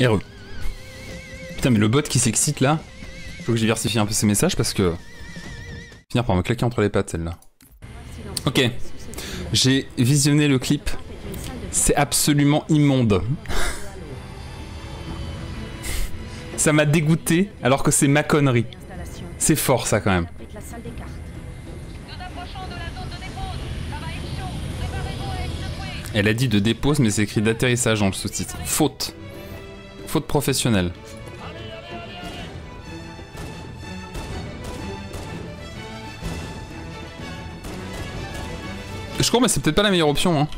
RE. Putain, mais le bot qui s'excite là, faut que je diversifie un peu ses messages parce que. Finir par me claquer entre les pattes celle-là. Ok. J'ai visionné le clip. C'est absolument immonde. ça m'a dégoûté alors que c'est ma connerie. C'est fort ça quand même. Elle a dit de dépose mais c'est écrit d'atterrissage dans le sous-titre. Faute. Faute professionnelle. Je cours mais c'est peut-être pas la meilleure option hein.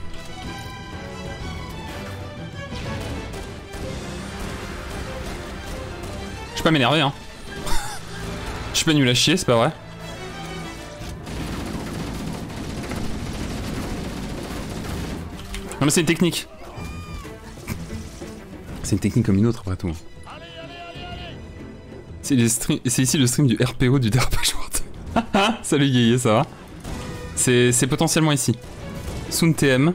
Je vais pas m'énerver hein. Je suis pas nul à chier, c'est pas vrai. Non mais c'est une technique. C'est une technique comme une autre après tout. C'est ici le stream du RPO du Dérapage. Salut Yéyé, ça va? C'est potentiellement ici. Soon TM.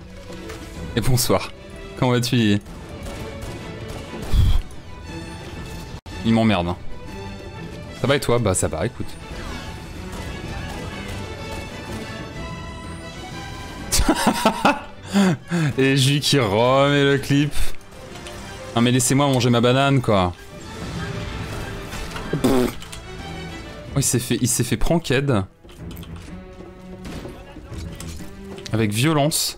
Et bonsoir. Comment vas-tu Yéyé Il m'emmerde. Hein. Ça va et toi? Bah ça va, écoute. Et J qui remet le clip. Non mais laissez-moi manger ma banane quoi. Oh, il s'est fait, il s'est fait pranked. Avec violence.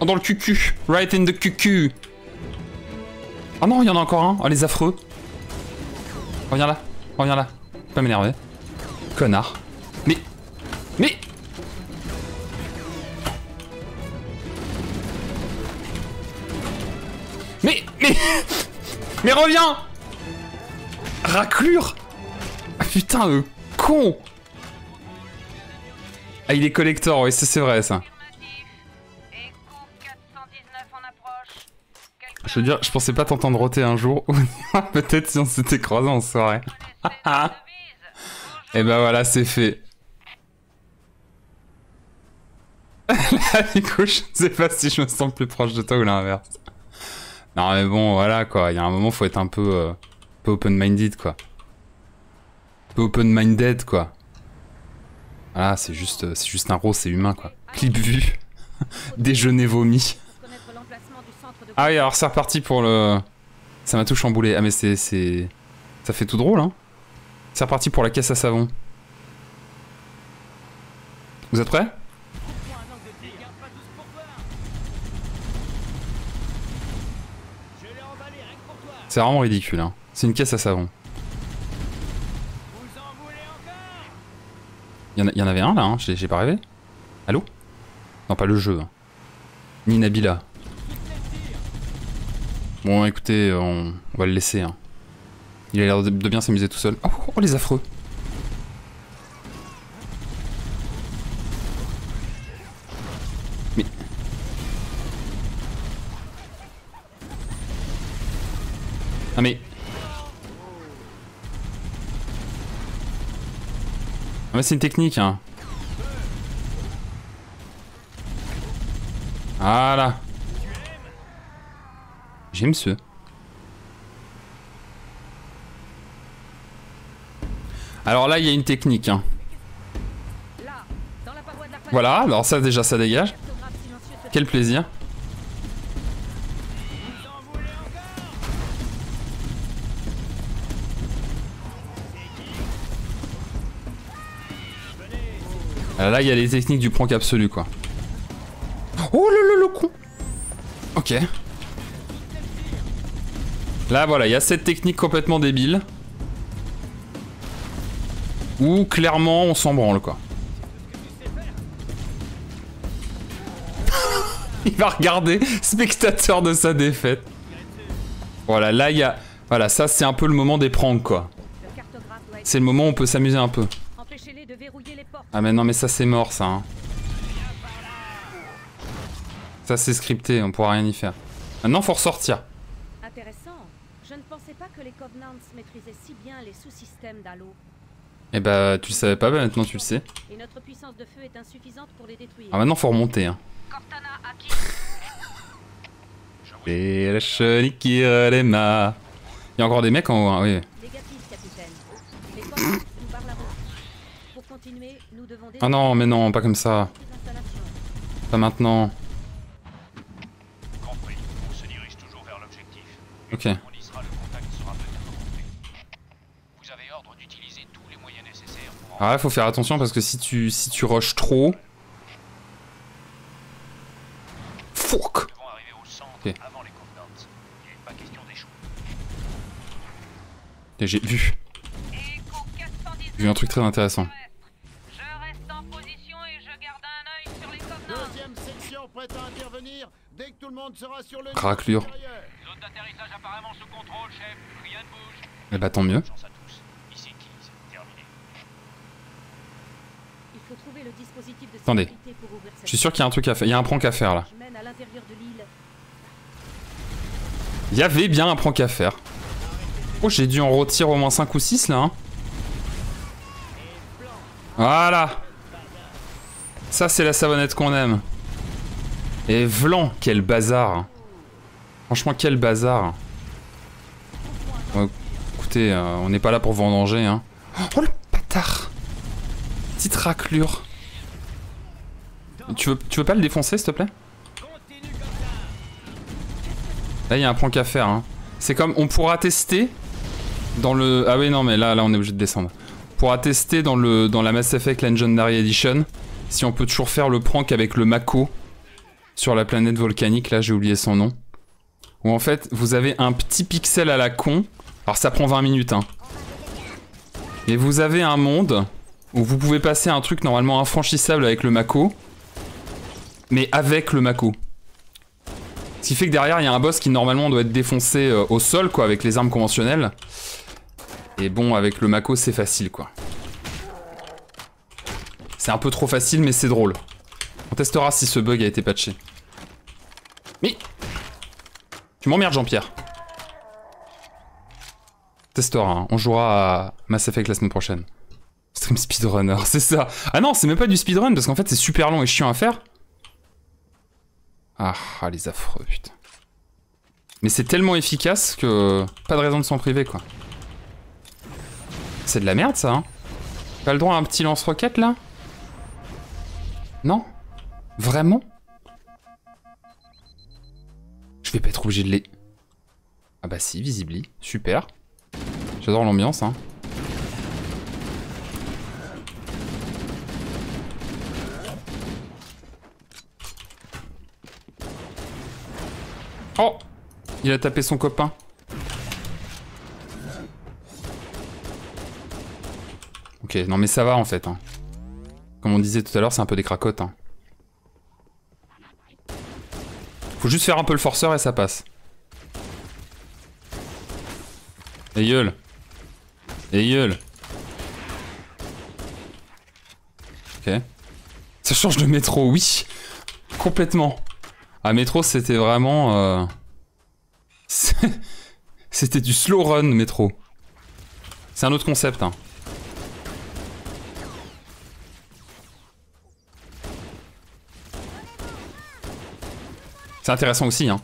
Oh, dans le cucu. Right in the cucu. Oh non, il y en a encore un. Oh les affreux. Reviens là. Reviens là. Pas m'énerver. Connard. Mais... Mais... Mais... Reviens Raclure ah, Putain, le con Ah, il est collector, oui, c'est vrai, ça. Je veux dire, je pensais pas t'entendre roter un jour. Peut-être si on s'était croisés en soirée. Et ben voilà, c'est fait. Là, du je sais pas si je me sens plus proche de toi ou l'inverse. Non, mais bon, voilà, quoi. Il y a un moment, faut être un peu, euh, peu open-minded, quoi. Peu open-minded, quoi. Voilà, c'est juste, euh, c'est juste un rose, c'est humain, quoi. Clip vu. Déjeuner vomi. ah oui, alors c'est reparti pour le... Ça m'a tout chamboulé. Ah, mais c'est... Ça fait tout drôle, hein. C'est reparti pour la caisse à savon. Vous êtes prêts? C'est vraiment ridicule, hein. C'est une caisse à savon. Il y, en avait un là, hein. j'ai pas rêvé. Allô? Non, pas le jeu. Ni Nabila. Bon, écoutez, on, va le laisser. Hein. Il a l'air de, bien s'amuser tout seul. Oh, oh, les affreux Ah mais... Ah mais c'est une technique hein. Voilà. J'aime ce. Alors là, il y a une technique. Hein. Voilà, alors ça déjà, ça dégage. Quel plaisir. Là, il y a les techniques du prank absolu, quoi. Oh le, le, le con Ok. Là, voilà, il y a cette technique complètement débile. Ou clairement on s'en branle quoi. il va regarder spectateur de sa défaite. Voilà, là il y a... Voilà, ça c'est un peu le moment des pranks quoi. C'est le moment où on peut s'amuser un peu. Ah mais non mais ça c'est mort ça. Hein. Ça c'est scripté, on pourra rien y faire. Maintenant faut ressortir. Intéressant. Je ne pensais pas que les Covenants maîtrisaient si bien les sous-systèmes d'Halo. Eh bah tu le savais pas, bah maintenant tu le sais. Et notre puissance de feu est insuffisante pour les détruire. Ah maintenant faut remonter hein. Cortana acquis Et la chenille qui redémarre. Il y a encore des mecs en haut, hein, oui. Négatif, capitaine. Les forces nous barrent la route. Pour continuer, nous devons Ah non, mais non, pas comme ça. Pas maintenant. Compris. On se dirige toujours vers l'objectif. Ok. On y sera, le contact sera peut-être remonté. Vous avez ordre d'utiliser tous les moyens nécessaires pour en... Ah ouais, faut faire attention parce que si tu, si tu rushes trop... Fuck Nous devons arriver au centre Ok. avant les Covenants. Il n'est pas question d'échouer. Et J'ai vu. Echo 419 J'ai vu un truc très intéressant. Faut trouver le dispositif de Attendez. Je suis sûr qu'il y a un truc à faire. Il y a un prank à faire là. Il y avait bien un prank à faire. Oh, j'ai dû en retirer au moins 5 ou 6 là. hein. Voilà. Ça, c'est la savonnette qu'on aime. Et Vlan, quel bazar. Franchement, quel bazar. Écoutez, euh, on n'est pas là pour vendanger. Hein. Oh le bâtard. Petite raclure. Tu veux, tu veux pas le défoncer, s'il te plaît? Là, il y a un prank à faire. Hein. C'est comme, on pourra tester dans le... Ah oui, non, mais là, là, on est obligé de descendre. On pourra tester dans, le, dans la Mass Effect Legendary Edition si on peut toujours faire le prank avec le Mako sur la planète volcanique. Là, j'ai oublié son nom. Où en fait, vous avez un petit pixel à la con. Alors, ça prend 20 minutes, hein. Et vous avez un monde où vous pouvez passer un truc normalement infranchissable avec le Mako. Mais avec le Mako. Ce qui fait que derrière, il y a un boss qui normalement doit être défoncé euh, au sol, quoi, avec les armes conventionnelles. Et bon, avec le Mako, c'est facile, quoi. C'est un peu trop facile, mais c'est drôle. On testera si ce bug a été patché. Mais... Tu m'emmerdes, Jean-Pierre. Testera, hein. on jouera à Mass Effect la semaine prochaine. Stream speedrunner, c'est ça. Ah non, c'est même pas du speedrun, parce qu'en fait, c'est super long et chiant à faire. Ah, ah, les affreux, putain. Mais c'est tellement efficace que... Pas de raison de s'en priver, quoi. C'est de la merde, ça, hein Pas le droit à un petit lance-roquette, là? Non? Vraiment? Je vais pas être obligé de les... Ah bah si, visibly. Super. J'adore l'ambiance, hein. Oh Il a tapé son copain. Ok, non mais ça va en fait. hein. Comme on disait tout à l'heure, c'est un peu des cracottes. hein. Faut juste faire un peu le forceur et ça passe. Et gueule. Et gueule. Ok. Ça change de métro, oui. Complètement. Ah, métro, c'était vraiment. euh, C'était du slow run, métro. C'est un autre concept, hein. C'est intéressant aussi, hein.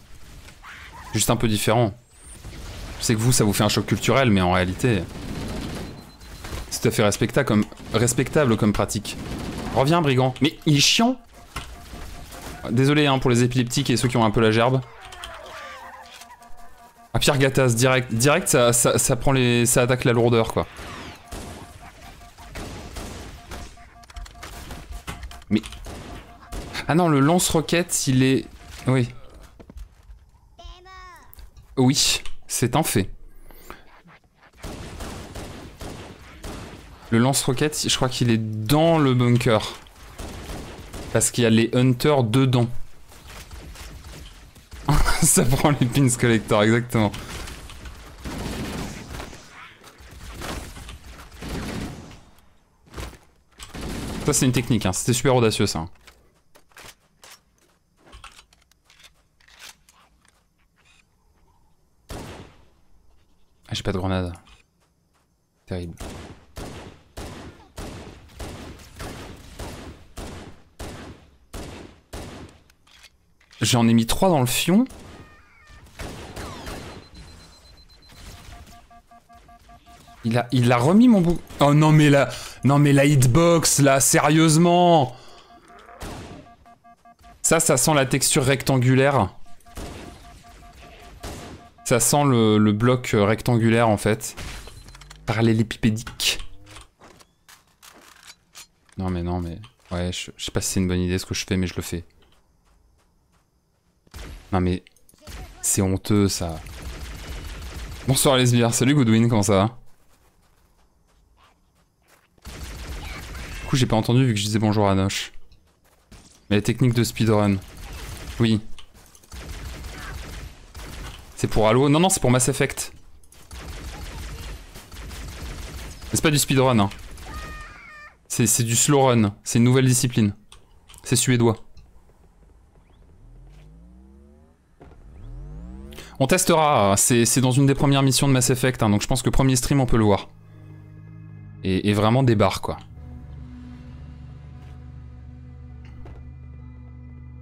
Juste un peu différent. Je sais que vous, ça vous fait un choc culturel, mais en réalité. C'est tout à fait respectable comme, pratique. Reviens, brigand. Mais il est chiant Désolé hein, pour les épileptiques et ceux qui ont un peu la gerbe. Ah, Pierre Gattaz, direct, direct ça, ça, ça prend les, ça attaque la lourdeur quoi. Mais ah non, le lance-roquette, il est, oui, oui, c'est un fait. Le lance-roquette, je crois qu'il est dans le bunker. Parce qu'il y a les hunters dedans. Ça prend les pins collector, exactement. Ça c'est une technique, hein. c'était super audacieux ça. j'ai pas de grenade. Terrible. J'en ai mis trois dans le fion. Il a, remis mon bouc... Oh non mais la... Non mais la hitbox là, sérieusement Ça, ça sent la texture rectangulaire. Ça sent le, bloc euh, rectangulaire en fait. Parallélépipédique. Non mais non mais... Ouais, je, je sais pas si c'est une bonne idée ce que je fais, mais je le fais. Non mais... C'est honteux ça. Bonsoir les sbires, salut Goodwin, comment ça va? Du coup j'ai pas entendu vu que je disais bonjour à Noche. Mais la technique de speedrun. Oui. C'est pour Halo Non, non, c'est pour Mass Effect. C'est pas du speedrun, hein. C'est du slow run. C'est une nouvelle discipline. C'est suédois. On testera, c'est dans une des premières missions de Mass Effect, hein, donc je pense que premier stream on peut le voir. Et, vraiment des quoi.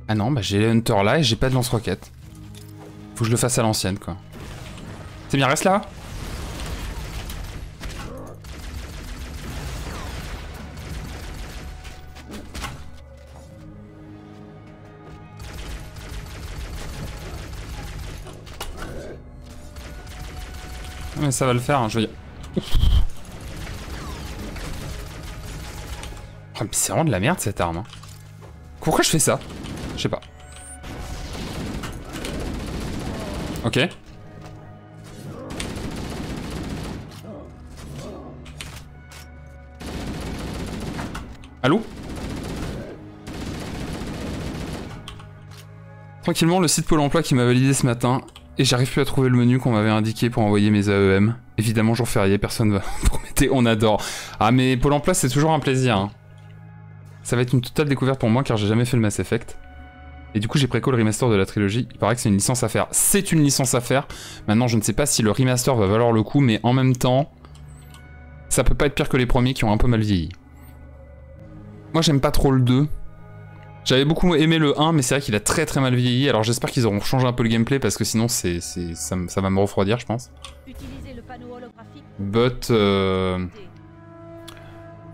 Ah non, bah j'ai les Hunter là et j'ai pas de lance-roquette. Faut que je le fasse à l'ancienne quoi. C'est bien, reste là Mais ça va le faire, hein, je veux dire. Oh, c'est vraiment de la merde cette arme. hein. Pourquoi je fais ça? Ok. Allô Tranquillement, le site Pôle emploi qui m'a validé ce matin et j'arrive plus à trouver le menu qu'on m'avait indiqué pour envoyer mes AEM. Évidemment, jour férié, personne va promettre, on adore. Ah, mais Pôle emploi, c'est toujours un plaisir. hein. Ça va être une totale découverte pour moi car j'ai jamais fait le Mass Effect. Et du coup, j'ai préco le remaster de la trilogie. Il paraît que c'est une licence à faire. C'est une licence à faire. Maintenant, je ne sais pas si le remaster va valoir le coup, mais en même temps, ça peut pas être pire que les premiers qui ont un peu mal vieilli. Moi, j'aime pas trop le 2. J'avais beaucoup aimé le 1, mais c'est vrai qu'il a très très mal vieilli. Alors j'espère qu'ils auront changé un peu le gameplay parce que sinon c'est, ça, va me refroidir, je pense. Le panneau. But, euh,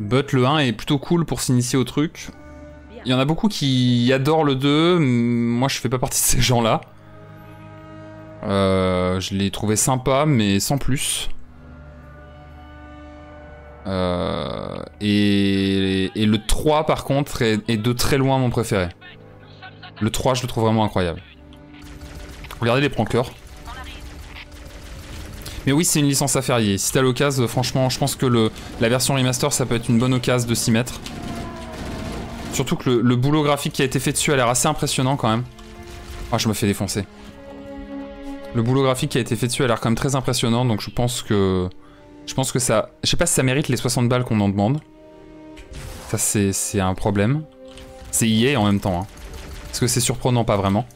but le 1 est plutôt cool pour s'initier au truc. Il y en a beaucoup qui adorent le 2. Moi, je fais pas partie de ces gens-là. Euh, je l'ai trouvé sympa, mais sans plus. Euh, et, le 3, par contre, est, de très loin mon préféré. Le 3, je le trouve vraiment incroyable. Regardez les prankers. Mais oui, c'est une licence à faire. Si t'as l'occasion, franchement, je pense que la version remaster, ça peut être une bonne occasion de s'y mettre. Surtout que le, boulot graphique qui a été fait dessus a l'air assez impressionnant quand même. Ah, je me fais défoncer. Le boulot graphique qui a été fait dessus a l'air quand même très impressionnant, donc je pense que... Je pense que ça... Je sais pas si ça mérite les 60 balles qu'on en demande. Ça, c'est un problème. C'est EA en même temps. Hein. Parce que c'est surprenant, pas vraiment.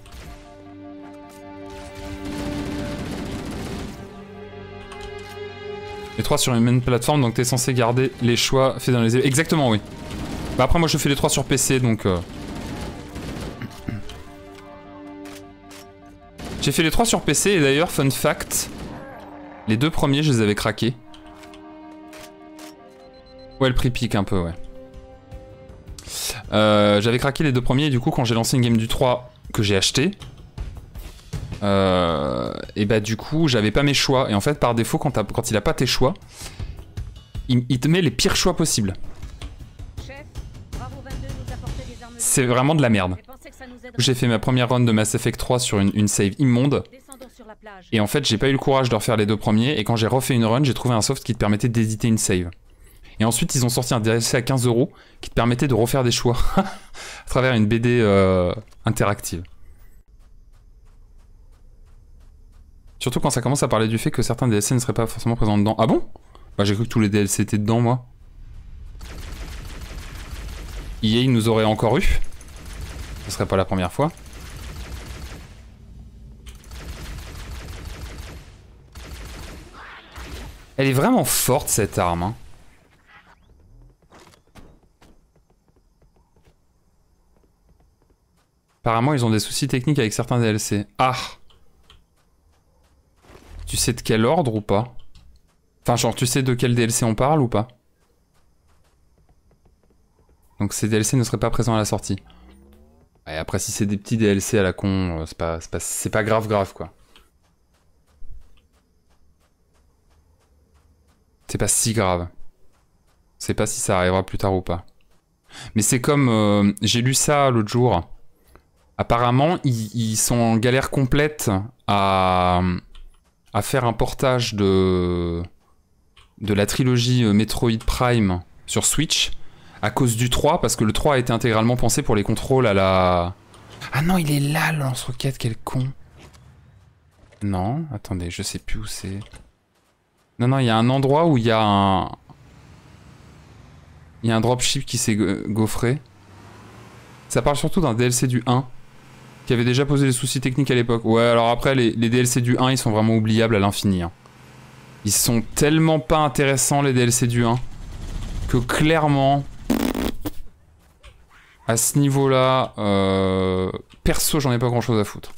Les trois sur une même plateforme, donc t'es censé garder les choix faits dans les... Exactement, oui. Bah après, moi, je fais les trois sur PC, donc... euh, J'ai fait les trois sur PC, et d'ailleurs, fun fact, les deux premiers, je les avais craqués. Ouais, le prix pique un peu, ouais. Euh, J'avais craqué les deux premiers, et du coup, quand j'ai lancé une game du 3 que j'ai acheté, euh, et bah du coup, j'avais pas mes choix. Et en fait, par défaut, quand, il a pas tes choix, il te met les pires choix possibles. C'est vraiment de la merde. J'ai fait ma première run de Mass Effect 3 sur une, une save immonde. Et en fait, j'ai pas eu le courage de refaire les deux premiers. Et quand j'ai refait une run, j'ai trouvé un soft qui te permettait d'éditer une save. Et ensuite, ils ont sorti un DLC à 15 euros qui te permettait de refaire des choix à travers une BD euh, interactive. Surtout quand ça commence à parler du fait que certains DLC ne seraient pas forcément présents dedans. Ah bon? Bah j'ai cru que tous les DLC étaient dedans, moi. EA nous aurait encore eu. Ce serait pas la première fois. Elle est vraiment forte cette arme. hein. Apparemment, ils ont des soucis techniques avec certains DLC. Ah Tu sais de quel ordre ou pas? Enfin, genre, tu sais de quel DLC on parle ou pas? Donc ces DLC ne seraient pas présents à la sortie. Après, si c'est des petits DLC à la con, euh, c'est pas grave grave, quoi. C'est pas si grave. C'est pas si ça arrivera plus tard ou pas. Mais c'est comme... euh, J'ai lu ça l'autre jour. Apparemment, ils, ils sont en galère complète à, à faire un portage de, de la trilogie euh, Metroid Prime sur Switch à cause du 3, parce que le 3 a été intégralement pensé pour les contrôles à la... Ah non, il est là, le lance-roquette, quel con. Non, attendez, je sais plus où c'est. Non, non, il y a un endroit où il y a un... Il y a un dropship qui s'est gaufré. Ça parle surtout d'un DLC du 1, qui avait déjà posé des soucis techniques à l'époque. Ouais, alors après, les, les DLC du 1, ils sont vraiment oubliables à l'infini. hein. Ils sont tellement pas intéressants, les DLC du 1, que clairement, à ce niveau-là, euh, perso, j'en ai pas grand-chose à foutre.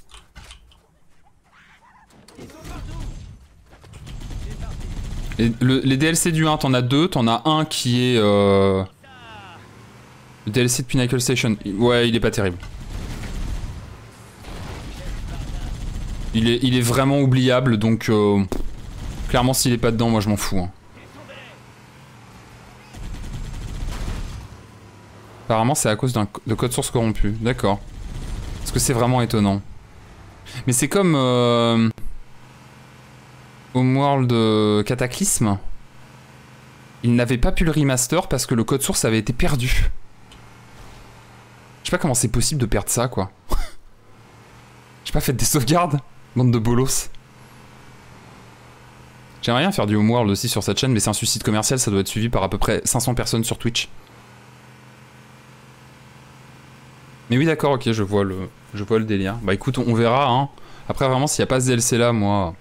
Les DLC du 1, t'en as deux. T'en as un qui est... euh, le DLC de Pinnacle Station. Ouais, il est pas terrible. Il est, il est vraiment oubliable, donc... euh, clairement, s'il est pas dedans, moi je m'en fous. hein. Apparemment, c'est à cause de code source corrompu. D'accord. Parce que c'est vraiment étonnant? Mais c'est comme... Euh, Homeworld euh, Cataclysme. Ils n'avaient pas pu le remaster parce que le code source avait été perdu. Je sais pas comment c'est possible de perdre ça, quoi. Je sais pas, faites des sauvegardes, bande de bolos. J'aimerais bien faire du Homeworld aussi sur cette chaîne, mais c'est un suicide commercial, ça doit être suivi par à peu près 500 personnes sur Twitch. Mais oui, d'accord, ok, je vois le, je vois le délire. Bah écoute, on, verra. Hein. Après, vraiment, s'il n'y a pas ce DLC là, moi,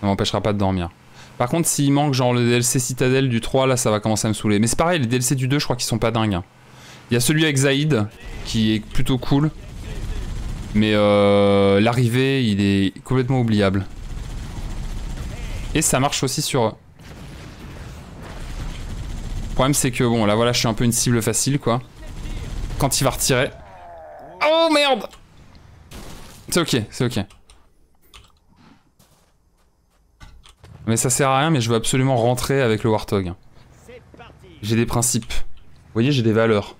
ça m'empêchera pas de dormir. Par contre, s'il manque genre le DLC Citadel du 3, là, ça va commencer à me saouler. Mais c'est pareil, les DLC du 2, je crois qu'ils sont pas dingues. hein. Il y a celui avec Zaïd, qui est plutôt cool. Mais euh, l'arrivée, il est complètement oubliable. Et ça marche aussi sur... Le problème, c'est que, bon, là, voilà, je suis un peu une cible facile, quoi quand il va retirer. Oh merde C'est ok, c'est ok. Mais ça sert à rien, mais je veux absolument rentrer avec le Warthog. J'ai des principes. Vous voyez, j'ai des valeurs.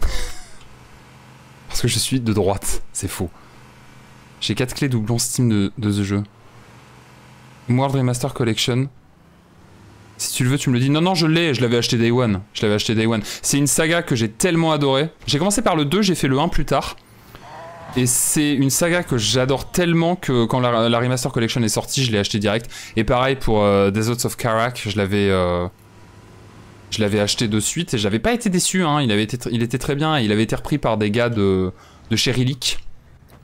Parce que je suis de droite, c'est faux. J'ai 4 clés doublons Steam de, de ce jeu. World Remaster Collection. Si tu le veux, tu me le dis. Non, non, je l'ai, je l'avais acheté Day One. Je l'avais acheté Day One. C'est une saga que j'ai tellement adoré. J'ai commencé par le 2, j'ai fait le 1 plus tard. Et c'est une saga que j'adore tellement que quand la, Remaster Collection est sortie, je l'ai acheté direct. Et pareil pour euh, Deserts of Karak, je l'avais euh, je l'avais acheté de suite et j'avais pas été déçu. Hein. Il, était très bien. Il avait été repris par des gars de, de Cherry Leak.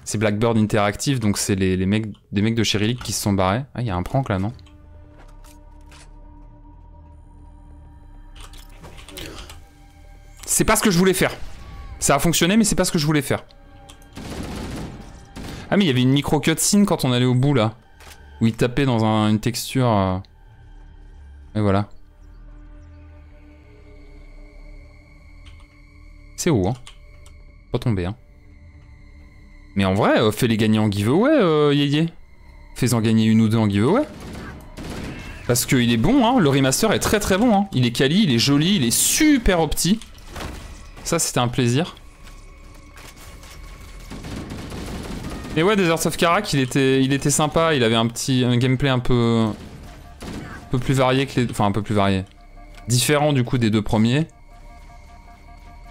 C'est Blackbird Interactive, donc c'est les, mecs, des mecs de Cherry Leak qui se sont barrés. Ah, il y a un prank là, non? C'est pas ce que je voulais faire. Ça a fonctionné, mais c'est pas ce que je voulais faire. Ah, mais il y avait une micro cutscene quand on allait au bout là. Où il tapait dans un- une texture. euh. Et voilà. C'est où, hein? Pas tomber, hein. Mais en vrai, euh, fais-les gagner en giveaway, euh, Yéyé. Fais-en gagner une ou deux en giveaway. Parce qu'il est bon, hein. Le remaster est très très bon, hein. Il est quali, il est joli, il est super opti. Ça, c'était un plaisir. Et ouais, Deserts of Karak, il était, il était sympa. Il avait un petit un gameplay un peu, un peu plus varié que les, enfin un peu plus varié, différent du coup des deux premiers.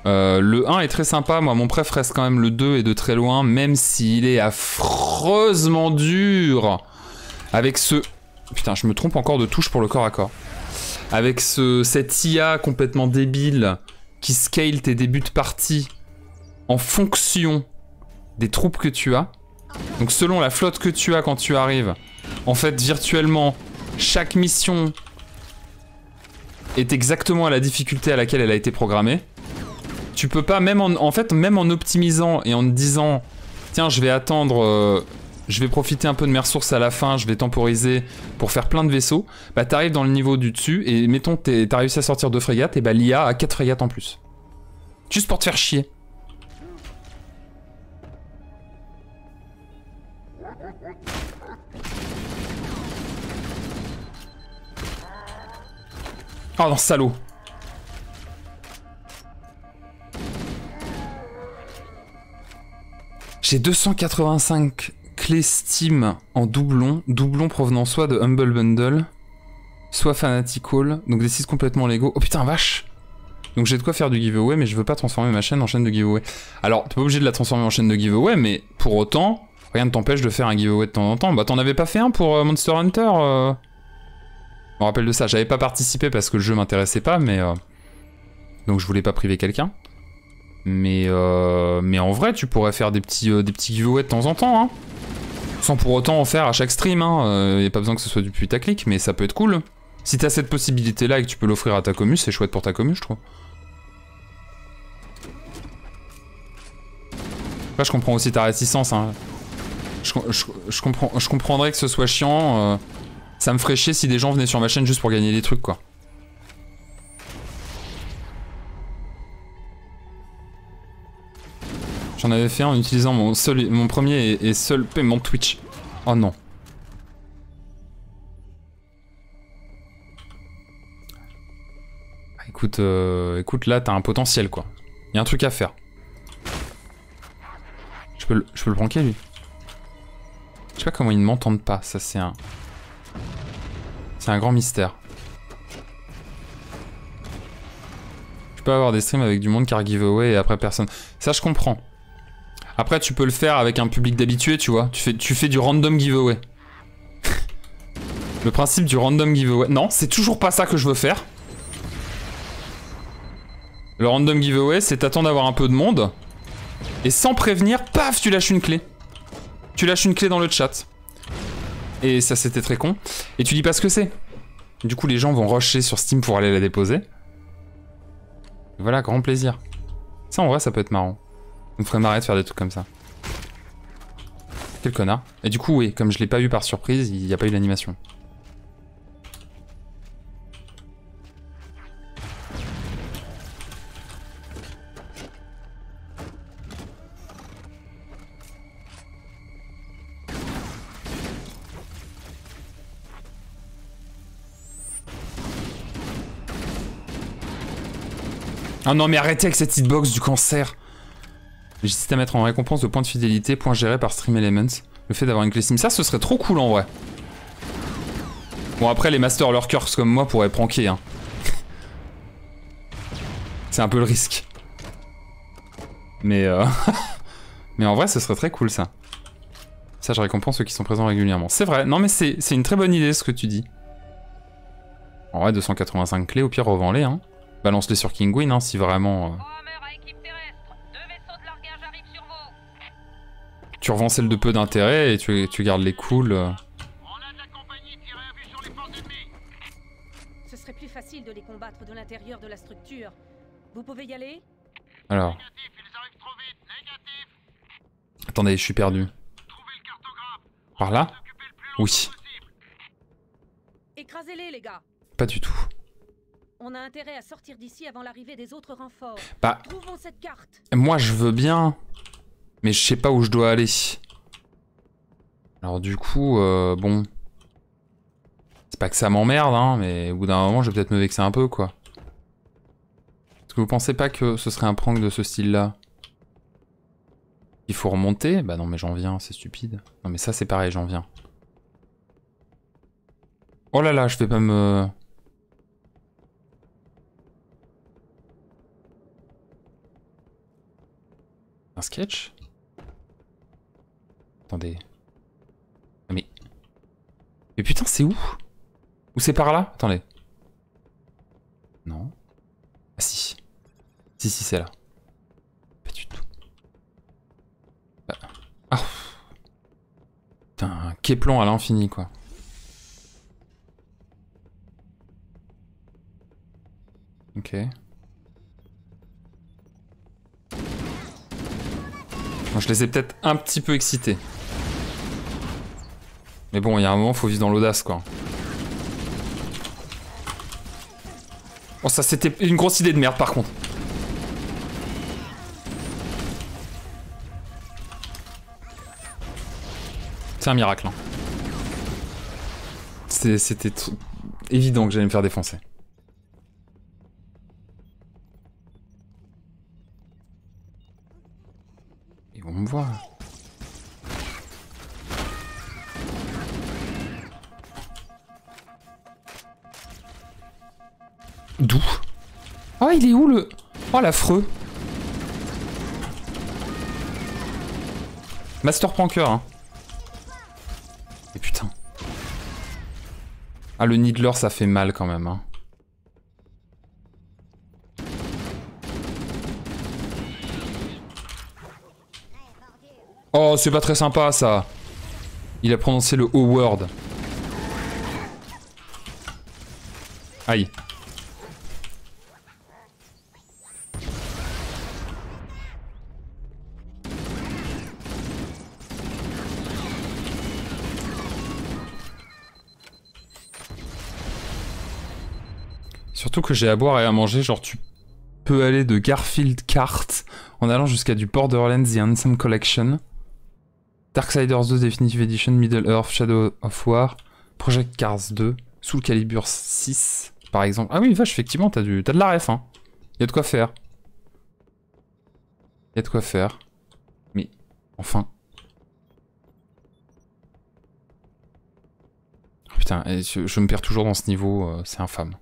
Euh, le 1 est très sympa. Moi, mon préf reste quand même le 2 et de très loin, même s'il est affreusement dur. Avec ce, putain, je me trompe encore de touche pour le corps à corps. Avec ce, cette IA complètement débile qui scale tes débuts de partie en fonction des troupes que tu as. Donc selon la flotte que tu as quand tu arrives, en fait virtuellement chaque mission est exactement à la difficulté à laquelle elle a été programmée. Tu peux pas même en, en fait même en optimisant et en disant tiens je vais attendre euh, je vais profiter un peu de mes ressources à la fin, je vais temporiser pour faire plein de vaisseaux, bah t'arrives dans le niveau du dessus et mettons t'as réussi à sortir deux frégates, et bah l'IA a 4 frégates en plus. Juste pour te faire chier. Oh non, salaud J'ai 285 clés Steam en doublon, doublon provenant soit de Humble Bundle, soit Fanatical, donc des sites complètement légaux. Oh putain, vache Donc j'ai de quoi faire du giveaway, mais je veux pas transformer ma chaîne en chaîne de giveaway. Alors, t'es pas obligé de la transformer en chaîne de giveaway, mais pour autant, rien ne t'empêche de faire un giveaway de temps en temps. Bah t'en avais pas fait un pour euh, Monster Hunter euh? Je me rappelle de ça, j'avais pas participé parce que le jeu m'intéressait pas, mais... euh, Donc je voulais pas priver quelqu'un. Mais, euh, mais en vrai, tu pourrais faire des petits, euh, des petits giveaways de temps en temps, hein. Sans pour autant en faire à chaque stream, hein. Euh, y a pas besoin que ce soit du putaclic, mais ça peut être cool. Si t'as cette possibilité-là et que tu peux l'offrir à ta commu, c'est chouette pour ta commu, je trouve. Je comprends aussi ta réticence, hein. Je comprends, je comprendrais que ce soit chiant. euh, ça me ferait chier si des gens venaient sur ma chaîne juste pour gagner des trucs, quoi. J'en avais fait en utilisant mon, seul, mon premier et, seul paiement Twitch. Oh non. Bah, Écoute, euh, écoute, là t'as un potentiel quoi. Il y a un truc à faire. Je peux, le- je peux lui. Je sais pas comment ils ne m'entendent pas, ça c'est un... C'est un grand mystère. Je peux avoir des streams avec du monde car giveaway et après personne. Ça je comprends. Après tu peux le faire avec un public d'habitués, tu vois. Tu fais, tu fais du random giveaway. le principe du random giveaway. Non, c'est toujours pas ça que je veux faire. Le random giveaway, c'est t'attends d'avoir un peu de monde. Et sans prévenir, paf, tu lâches une clé. Tu lâches une clé dans le chat. Et ça, c'était très con. Et tu dis pas ce que c'est. Du coup, les gens vont rusher sur Steam pour aller la déposer. Voilà, grand plaisir. Ça, en vrai, ça peut être marrant. Me ferait marrer de faire des trucs comme ça. Quel connard. Et du coup, oui, comme je l'ai pas eu par surprise, il n'y a pas eu d'animation. Oh non, mais arrêtez avec cette hitbox du cancer. J'hésite à mettre en récompense de points de fidélité, points gérés par Stream Elements. Le fait d'avoir une clé Steam, ça ce serait trop cool en vrai. Bon après les Master Lurkers comme moi pourraient pranker hein. C'est un peu le risque. Mais euh... mais en vrai ce serait très cool ça. Ça je récompense ceux qui sont présents régulièrement. C'est vrai, non mais c'est une très bonne idée ce que tu dis. En vrai 285 clés, au pire revends-les hein. Balance-les sur Kingwin hein, si vraiment... euh, tu revends celles de peu d'intérêt et tu, tu gardes les cools. euh. On a de la compagnie, tirez à vue sur les forces ennemies Ce serait plus facile de les combattre de l'intérieur de la structure. Vous pouvez y aller? Alors, Négatif, ils arrivent trop vite, négatif attendez, je suis perdu. Trouvez le cartographe Par là? Oui, Écrasez-les, les gars pas du tout. On a intérêt à sortir d'ici avant l'arrivée des autres renforts. Bah, Trouvons cette carte moi je veux bien, mais je sais pas où je dois aller. Alors du coup, euh, bon... C'est pas que ça m'emmerde, hein, mais au bout d'un moment, je vais peut-être me vexer un peu, quoi. Est-ce que vous pensez pas que ce serait un prank de ce style-là? Il faut remonter? Bah non, mais j'en viens, c'est stupide. Non mais ça, c'est pareil, j'en viens. Oh là là, je vais pas me... Un sketch? Attendez. Ah, Mais... Mais putain, c'est où? Ou c'est par là? Attendez. Non. Ah si. Si, si, c'est là. Pas du tout. Ah. Ah. Putain, un Keplan à l'infini, quoi. Ok. Je les ai peut-être un petit peu excités. Mais bon, il y a un moment, faut vivre dans l'audace, quoi. Oh, ça, c'était une grosse idée de merde, par contre. C'est un miracle. hein. C'était évident que j'allais me faire défoncer. Il est où le... Oh, l'affreux Master Pranker, hein. Et putain. Ah, le Needler, ça fait mal quand même, hein. Oh, c'est pas très sympa, ça. Il a prononcé le O-word. Aïe. Surtout que j'ai à boire et à manger, genre tu peux aller de Garfield Kart en allant jusqu'à du Borderlands The Anthem Collection, Darksiders 2 Definitive Edition, Middle Earth, Shadow of War, Project Cars 2, Soul Calibur 6 par exemple. Ah oui, vache, effectivement, t'as de la ref, hein. Y a de quoi faire. Y a de quoi faire. Mais, enfin. Oh, putain, je, je me perds toujours dans ce niveau, euh, c'est infâme.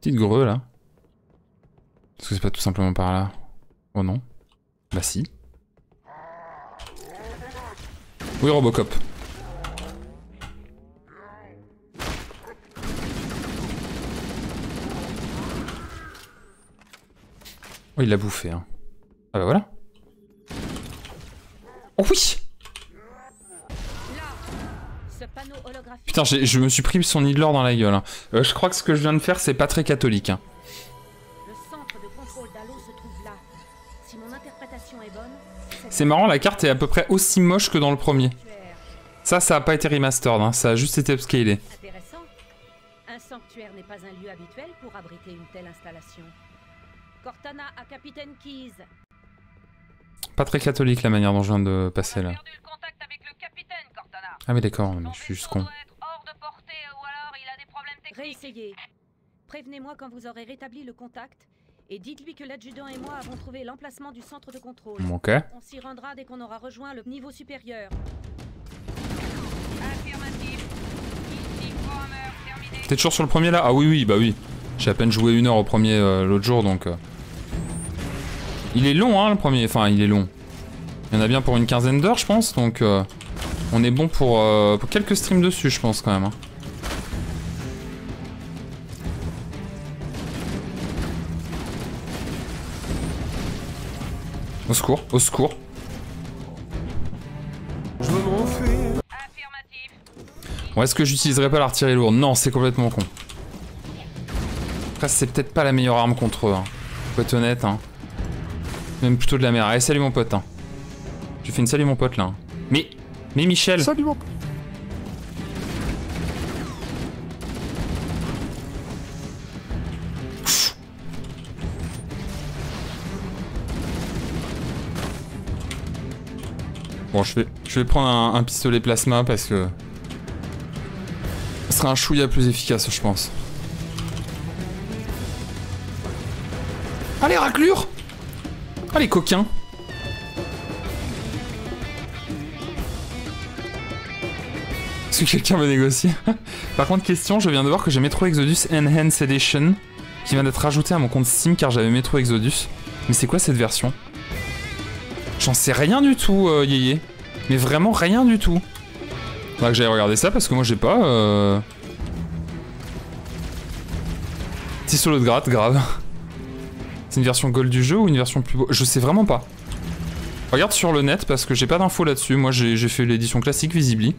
Petite greu là. Est-ce que c'est pas tout simplement par là? Oh non. Bah si. Oui, Robocop. Oh, il l'a bouffé, hein. Ah bah voilà. Oh oui Putain, je me suis pris son Needler dans la gueule. hein. Euh, je crois que ce que je viens de faire, c'est pas très catholique. hein. C'est marrant, la carte est à peu près aussi moche que dans le premier. Ça, ça a pas été remastered, hein. ça a juste été upscalé. Intéressant. Un sanctuaire n'est pas un lieu habituel pour abriter une telle installation. Cortana à Capitaine Keys. Pas très catholique la manière dont je viens de passer là. perdu le contact avec le capitaine, Cortana. Ah mais d'accord, mais je suis juste con. doit être hors de portée ou alors il a des problèmes techniques. Réessayez. Prévenez-moi quand vous aurez rétabli le contact et dites-lui que l'adjudant et moi avons trouvé l'emplacement du centre de contrôle. Ok. On s'y rendra dès qu'on aura rejoint le niveau supérieur. T'es toujours sur le premier là? Ah oui, oui, bah oui. J'ai à peine joué une heure au premier euh, l'autre jour donc. euh. Il est long hein le premier, enfin il est long. Il y en a bien pour une quinzaine d'heures je pense donc. euh, On est bon pour, euh, pour quelques streams dessus je pense quand même. hein. Au secours, au secours. Affirmatif. Bon, est-ce que j'utiliserai pas l'artillerie lourde? Non, c'est complètement con. Après, c'est peut-être pas la meilleure arme contre eux. Hein. Faut être honnête. Hein. Même plutôt de la merde. Allez, salut mon pote. Hein. J'ai fait une salut mon pote là. Mais, mais Michel. Salut mon Bon, je vais, je vais prendre un, un pistolet plasma parce que. Ce sera un chouïa plus efficace, je pense. Allez, raclure Allez, coquins Est-ce que quelqu'un veut négocier Par contre, question, je viens de voir que j'ai Metro Exodus Enhanced Edition qui vient d'être rajouté à mon compte Steam car j'avais Metro Exodus. Mais c'est quoi cette version? J'en sais rien du tout, euh, Yéyé. Mais vraiment rien du tout. Faudra que j'aille regarder ça parce que moi j'ai pas. Euh... Petit solo de gratte, grave. C'est une version gold du jeu ou une version plus beau? Je sais vraiment pas. Regarde sur le net parce que j'ai pas d'infos là-dessus. Moi j'ai fait l'édition classique Visibly.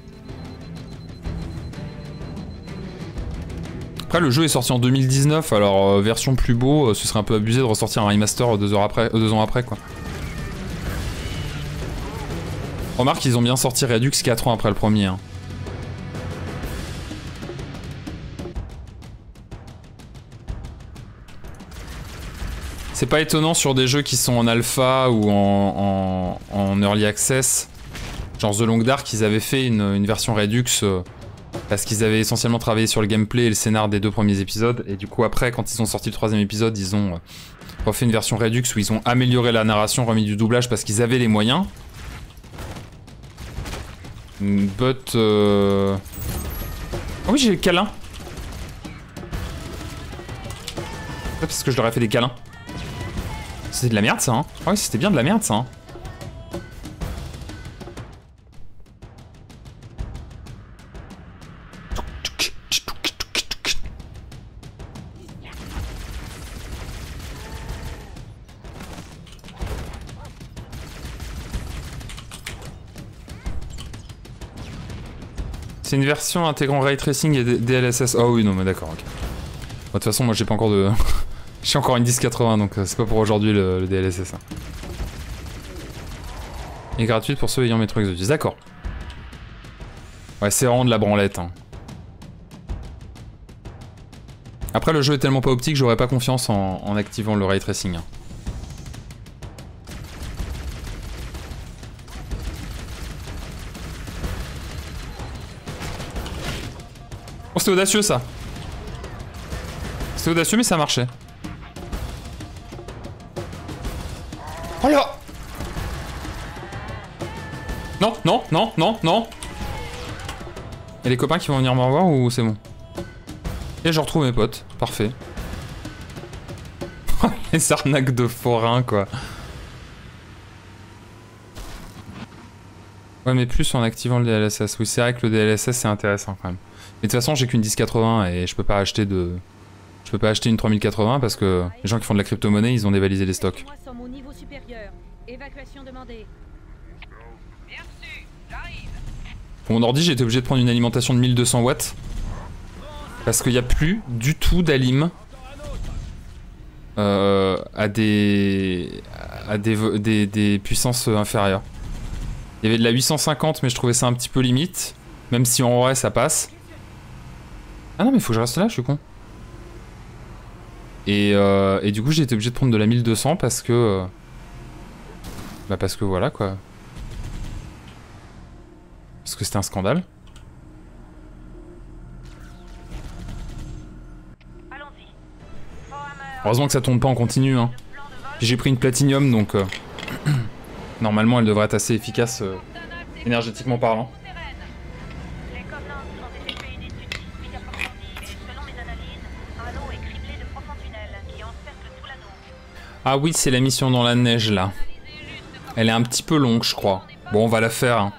Après le jeu est sorti en 2019, alors euh, version plus beau, euh, ce serait un peu abusé de ressortir un remaster euh, deux, heures après, deux ans après quoi. Remarque, ils ont bien sorti Redux 4 ans après le premier. hein. C'est pas étonnant sur des jeux qui sont en alpha ou en, early access. Genre The Long Dark, ils avaient fait une, version Redux parce qu'ils avaient essentiellement travaillé sur le gameplay et le scénar des deux premiers épisodes. Et du coup, après, quand ils ont sorti le troisième épisode, ils ont euh, refait une version Redux où ils ont amélioré la narration, remis du doublage parce qu'ils avaient les moyens. But. Euh... Ah oui, j'ai le câlin. Parce que je leur ai fait des câlins. C'était de la merde ça, hein. Ah oui, c'était bien de la merde ça, hein. Version intégrant ray tracing et DLSS. Oh oui, non, mais d'accord, De toute façon, moi j'ai pas encore de. j'ai encore une 1080 donc euh, c'est pas pour aujourd'hui le, DLSS. hein. Et gratuite pour ceux ayant Metro Exodus. D'accord. Ouais, c'est vraiment de la branlette. hein. Après, le jeu est tellement pas optique, j'aurais pas confiance en, en activant le ray tracing. hein. C'était audacieux ça. C'était audacieux, mais ça marchait. Oh là Non, non, non, non, non Y'a les copains qui vont venir me revoir ou c'est bon? Et je retrouve mes potes, parfait. les arnaques de forain quoi. Ouais mais plus en activant le DLSS. Oui c'est vrai que le DLSS c'est intéressant quand même. Mais de toute façon j'ai qu'une 1080 et je peux pas acheter de... Je peux pas acheter une 3080 parce que les gens qui font de la crypto-monnaie ils ont dévalisé les stocks. Pour mon ordi j'ai été obligé de prendre une alimentation de 1200 watts. Parce qu'il n'y a plus du tout d'alim euh, à des, à des, des, des puissances inférieures. Il y avait de la 850 mais je trouvais ça un petit peu limite. Même si en vrai ça passe. Ah non mais faut que je reste là, je suis con. Et, euh, et du coup j'ai été obligé de prendre de la 1200 parce que... euh, Bah parce que voilà quoi. Parce que c'était un scandale. Heureusement que ça tourne pas en continu. Hein. J'ai pris une platinium donc euh, normalement elle devrait être assez efficace euh, énergétiquement parlant. Ah oui c'est la mission dans la neige là. Elle est un petit peu longue je crois. Bon on va la faire. hein.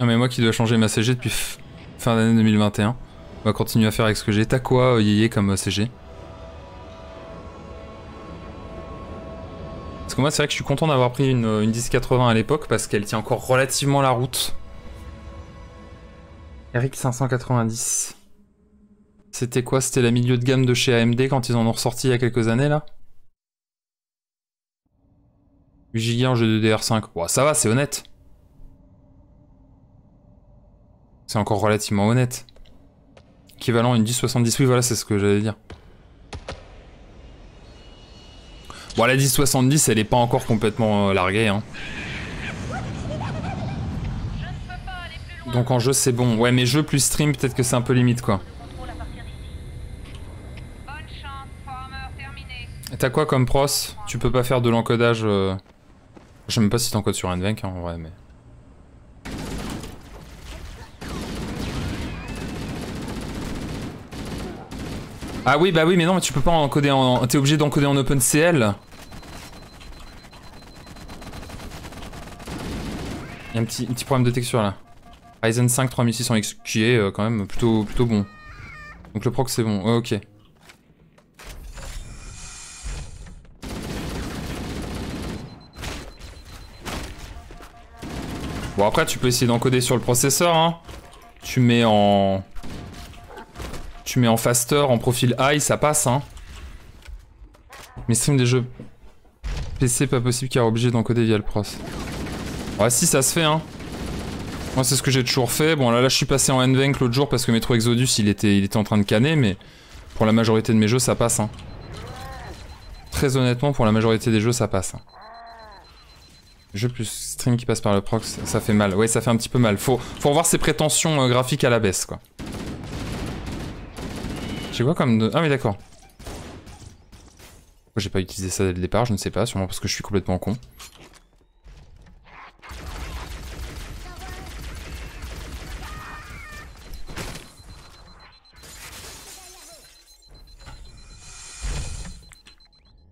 Non mais moi qui dois changer ma CG depuis fin d'année 2021. On va continuer à faire avec ce que j'ai. T'as quoi euh, Yéyé comme euh, CG Parce que moi c'est vrai que je suis content d'avoir pris une, euh, une 1080 à l'époque parce qu'elle tient encore relativement la route. RX 590. C'était quoi? C'était la milieu de gamme de chez AMD quand ils en ont ressorti il y a quelques années là? 8 Go en jeu de DR5. Bon, ça va, c'est honnête. C'est encore relativement honnête. Équivalent à une 1070, oui voilà c'est ce que j'allais dire. Bon la 1070 elle est pas encore complètement euh, larguée hein. Donc en jeu c'est bon. Ouais mais jeu plus stream peut-être que c'est un peu limite quoi. Contrôle à partir d'ici. Bonne chance, Forehammer terminé. T'as quoi comme pros? Tu peux pas faire de l'encodage euh... Je sais même pas si t'encodes sur Nvenc hein, en vrai mais... Ah oui bah oui mais non mais tu peux pas encoder en... T'es obligé d'encoder en OpenCL Il un petit, un problème de texture là. Ryzen 5 3600X qui est euh, quand même plutôt, plutôt bon. Donc le proc c'est bon, Oh, ok. Bon après tu peux essayer d'encoder sur le processeur hein. Tu mets en... Tu mets en faster, en profil high, ça passe hein. Mais stream des jeux PC pas possible car obligé d'encoder via le pros. Ouais si ça se fait hein. Moi c'est ce que j'ai toujours fait. Bon là là je suis passé en NVENC l'autre jour parce que Metro Exodus il était, il était en train de canner mais pour la majorité de mes jeux ça passe hein. Très honnêtement pour la majorité des jeux ça passe. Hein. Jeu plus stream qui passe par le prox, ça fait mal. Ouais ça fait un petit peu mal. Faut, faut revoir ses prétentions euh, graphiques à la baisse quoi. J'ai quoi comme. Ah oui d'accord. Pourquoi j'ai pas utilisé ça dès le départ, je ne sais pas, sûrement parce que je suis complètement con.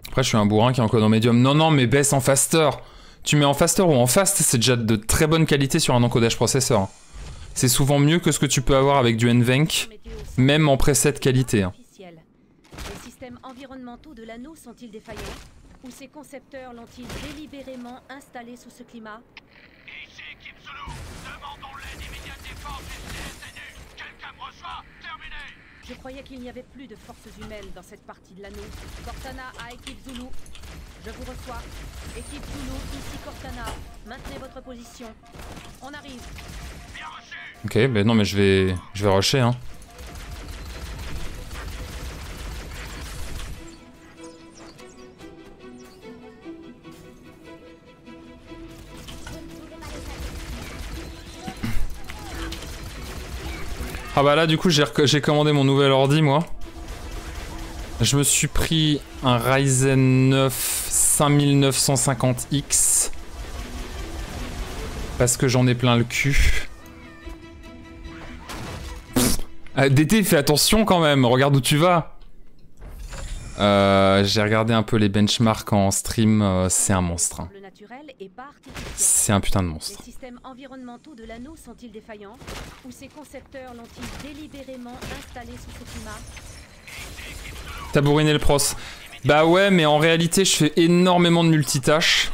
Après, je suis un bourrin qui est en code en médium. Non, non, mais baisse en faster. Tu mets en faster ou en fast, c'est déjà de très bonne qualité sur un encodage processeur. C'est souvent mieux que ce que tu peux avoir avec du NVENC, même en preset qualité. hein. Les systèmes environnementaux de l'anneau sont-ils défaillants? Ou ces concepteurs l'ont-ils délibérément installé sous ce climat? Ici, Kim Zulu. Demandons l'aide immédiate des forces du CSNU. Quelqu'un me reçoit Terminé Je croyais qu'il n'y avait plus de forces humaines dans cette partie de l'anneau. Cortana à équipe Zulu. Je vous reçois. Équipe Zulu, ici Cortana. Maintenez votre position. On arrive. Ok, ben non, mais je vais, je vais rusher, hein. Ah bah là du coup j'ai commandé mon nouvel ordi moi. Je me suis pris un Ryzen 9 5950X parce que j'en ai plein le cul. Ah, DT, fais attention quand même, regarde où tu vas. Euh, J'ai regardé un peu les benchmarks en stream, euh, c'est un monstre. hein. C'est un putain de Les monstre. systèmes environnementaux de l'anneau sont-ils défaillants Ou ces concepteurs l'ont-ils délibérément installé sous ce climat? T'as bourriné le pros. Bah ouais, mais en réalité, je fais énormément de multitâches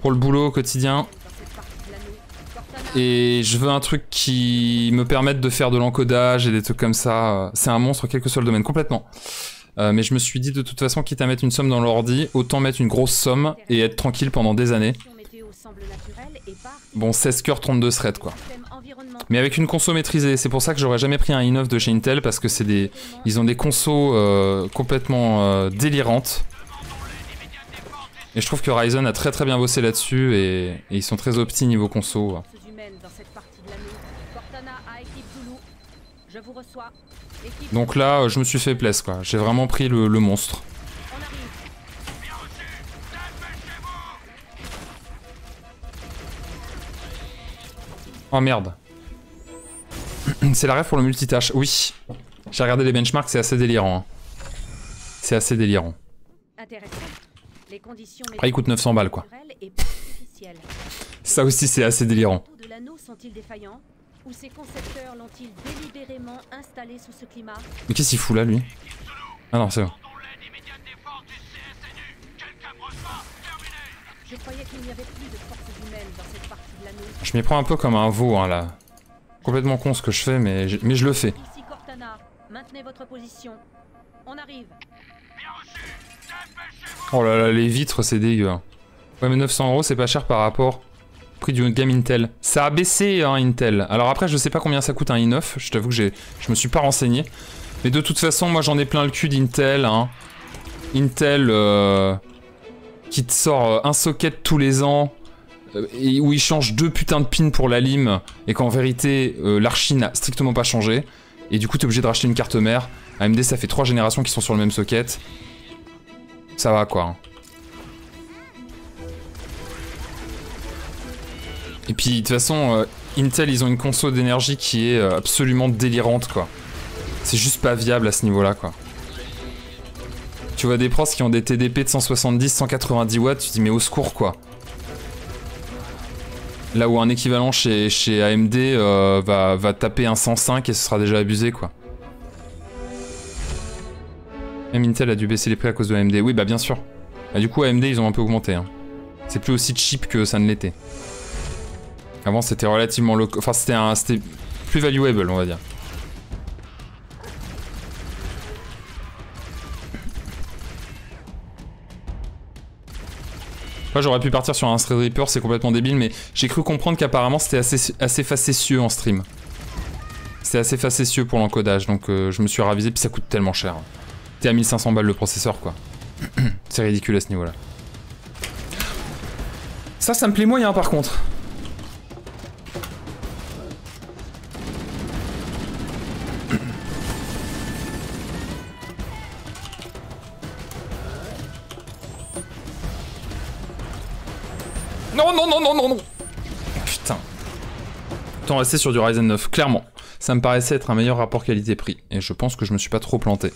pour le boulot au quotidien. Et je veux un truc qui me permette de faire de l'encodage et des trucs comme ça. C'est un monstre, quel que soit le domaine, complètement. Euh, mais je me suis dit de toute façon, quitte à mettre une somme dans l'ordi, autant mettre une grosse somme et être tranquille pendant des années. Bon, 16 cœurs, 32 threads quoi. Mais avec une conso maîtrisée, c'est pour ça que j'aurais jamais pris un i9 de chez Intel parce que c'est des, ils ont des consos euh, complètement euh, délirantes. Et je trouve que Ryzen a très très bien bossé là-dessus et, ils sont très opti niveau conso. forces humaines dans cette partie de l'anneau. Cortana à équipe Zulu. Je vous reçois. Équipe Donc là, euh, je me suis fait plaisir quoi. J'ai vraiment pris le, le monstre. Oh merde. c'est la rêve pour le multitâche. Oui. J'ai regardé les benchmarks, c'est assez délirant. hein. C'est assez délirant. Intéressant. Les conditions Après, il coûte 900 balles quoi. Ça aussi, c'est assez délirant. Ou ces concepteurs l'ont-ils délibérément installé sous ce climat Mais qu'est-ce qu'il fout là, lui Ah non, c'est bon. Je croyais qu'il n'y avait plus de forces humaines dans cette partie de l'anneau. Je m'y prends un peu comme un veau, hein, là. Complètement con ce que je fais, mais je, mais je le fais. Ici Cortana, maintenez votre position. On arrive. Oh là là, les vitres, c'est dégueu. hein. Ouais, mais 900 euros, c'est pas cher par rapport prix du game Intel. Ça a baissé, hein, Intel. Alors après, je sais pas combien ça coûte un i9. Je t'avoue que je me suis pas renseigné. Mais de toute façon, moi, j'en ai plein le cul d'Intel. Hein. Intel euh, qui te sort euh, un socket tous les ans. euh, Et où il change deux putains de pins pour la lime. Et qu'en vérité, l'archi n'a strictement pas changé. Et du coup, t'es obligé de racheter une carte mère. AMD, ça fait trois générations qui sont sur le même socket. Ça va quoi. hein. Et puis de toute façon, euh, Intel ils ont une console d'énergie qui est euh, absolument délirante quoi. C'est juste pas viable à ce niveau-là quoi. Tu vois des pros qui ont des TDP de 170, 190 watts, tu te dis mais au secours quoi. Là où un équivalent chez, chez AMD euh, va, va taper un 105 et ce sera déjà abusé quoi. Même Intel a dû baisser les prix à cause de AMD. Oui, bah bien sûr. Bah, du coup, AMD, ils ont un peu augmenté. hein. C'est plus aussi cheap que ça ne l'était. Avant, c'était relativement low... Enfin, c'était un... c'était plus valuable, on va dire. Moi j'aurais pu partir sur un Threadripper, c'est complètement débile, mais j'ai cru comprendre qu'apparemment c'était assez, assez facétieux en stream. C'était assez facétieux pour l'encodage, donc euh, je me suis ravisé, puis ça coûte tellement cher. T'es à 1500 balles le processeur, quoi. c'est ridicule à ce niveau-là. Ça, ça me plaît moyen par contre. Non, non, Putain. Autant rester sur du Ryzen 9, clairement. Ça me paraissait être un meilleur rapport qualité-prix. Et je pense que je me suis pas trop planté.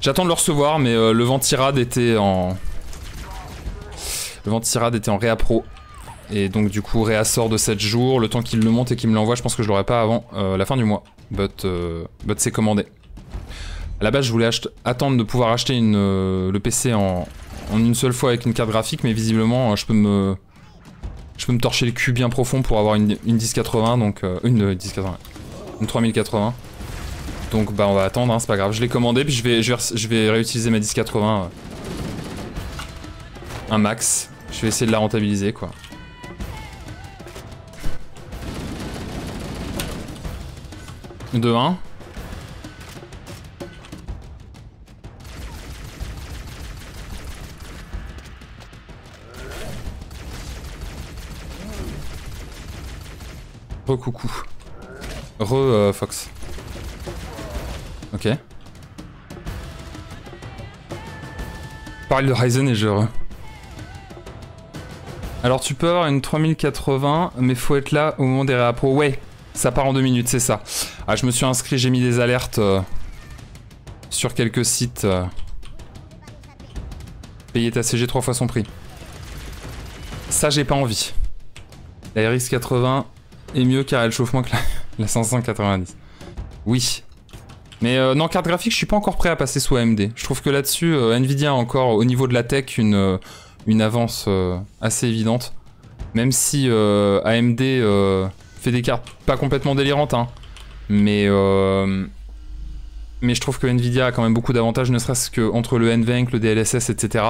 J'attends de le recevoir, mais euh, le Ventirad était en... Le Ventirad était en Réa Pro. Et donc du coup, Réa sort de 7 jours. Le temps qu'il le monte et qu'il me l'envoie, je pense que je l'aurai pas avant euh, la fin du mois. But, euh, but c'est commandé. À la base, je voulais attendre de pouvoir acheter le PC en, en une seule fois avec une carte graphique, mais visiblement, euh, je peux me... Je peux me torcher le cul bien profond pour avoir une, une 1080, donc... euh, une euh, 1080. Une 3080. Donc bah on va attendre, hein, c'est pas grave. Je l'ai commandé, puis je vais, je vais, je vais réutiliser ma 1080. euh, un max. Je vais essayer de la rentabiliser, quoi. De 1. Re-coucou. Re-Fox. ok. Parle de Ryzen et je re. Alors tu peux avoir une 3080, mais faut être là au moment des réa pro. Ouais, ça part en deux minutes, c'est ça. Ah, je me suis inscrit, j'ai mis des alertes euh, sur quelques sites. euh. Payer ta CG trois fois son prix. Ça, j'ai pas envie. La RX 80 est mieux car elle chauffe moins que la, la 590. Oui. Mais euh, non, carte graphique, je suis pas encore prêt à passer sous AMD. Je trouve que là-dessus, euh, Nvidia a encore au niveau de la tech une, euh, une avance euh, assez évidente. Même si AMD fait des cartes pas complètement délirantes, hein. Mais, mais je trouve que Nvidia a quand même beaucoup d'avantages, ne serait-ce que entre le NVENC, le DLSS, etc.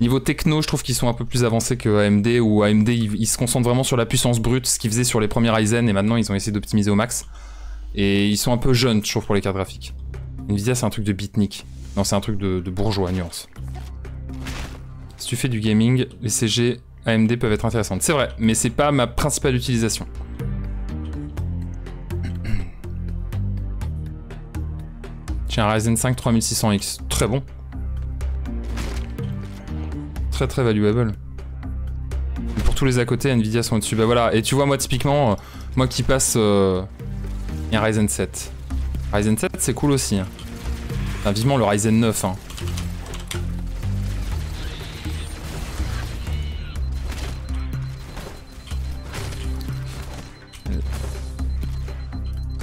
Niveau techno, je trouve qu'ils sont un peu plus avancés que AMD, où AMD ils, se concentrent vraiment sur la puissance brute, ce qu'ils faisaient sur les premiers Ryzen, et maintenant ils ont essayé d'optimiser au max. Et ils sont un peu jeunes, je trouve, pour les cartes graphiques. Nvidia, c'est un truc de beatnik. Non, c'est un truc de, de bourgeois, nuance. Si tu fais du gaming, les CG AMD peuvent être intéressantes. C'est vrai, mais c'est pas ma principale utilisation. J'ai un Ryzen 5 3600X. Très bon. Très très valuable. Pour tous les à côté, Nvidia sont au-dessus. Bah voilà, et tu vois, moi typiquement, euh, moi qui passe euh, un Ryzen 7. Ryzen 7, c'est cool aussi. hein. Enfin, vivement le Ryzen 9. Hein.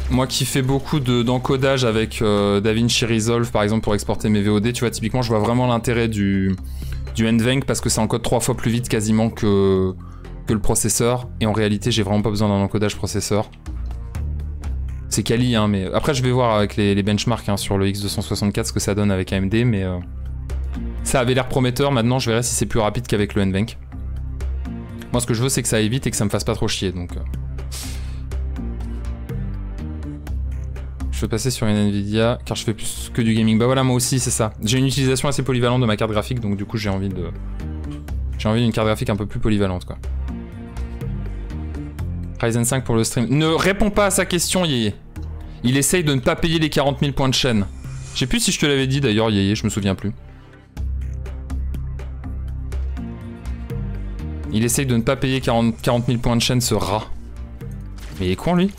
Moi qui fais beaucoup de- d'encodage avec euh, DaVinci Resolve par exemple pour exporter mes VOD, tu vois typiquement je vois vraiment l'intérêt du, du NVENC parce que ça encode trois fois plus vite quasiment que, le processeur et en réalité j'ai vraiment pas besoin d'un encodage processeur. C'est quali hein mais après je vais voir avec les, benchmarks hein, sur le X264 ce que ça donne avec AMD mais euh, ça avait l'air prometteur maintenant je verrai si c'est plus rapide qu'avec le NVENC. Moi ce que je veux c'est que ça aille vite et que ça me fasse pas trop chier donc... Je vais passer sur une Nvidia car je fais plus que du gaming. Bah voilà, moi aussi, c'est ça. J'ai une utilisation assez polyvalente de ma carte graphique, donc du coup, j'ai envie de. J'ai envie d'une carte graphique un peu plus polyvalente, quoi. Ryzen 5 pour le stream. Ne réponds pas à sa question, Yéyé. Il essaye de ne pas payer les 40 000 points de chaîne. Je sais plus si je te l'avais dit d'ailleurs, Yéyé, je me souviens plus. Il essaye de ne pas payer 40, 40 000 points de chaîne, ce rat. Mais il est con, lui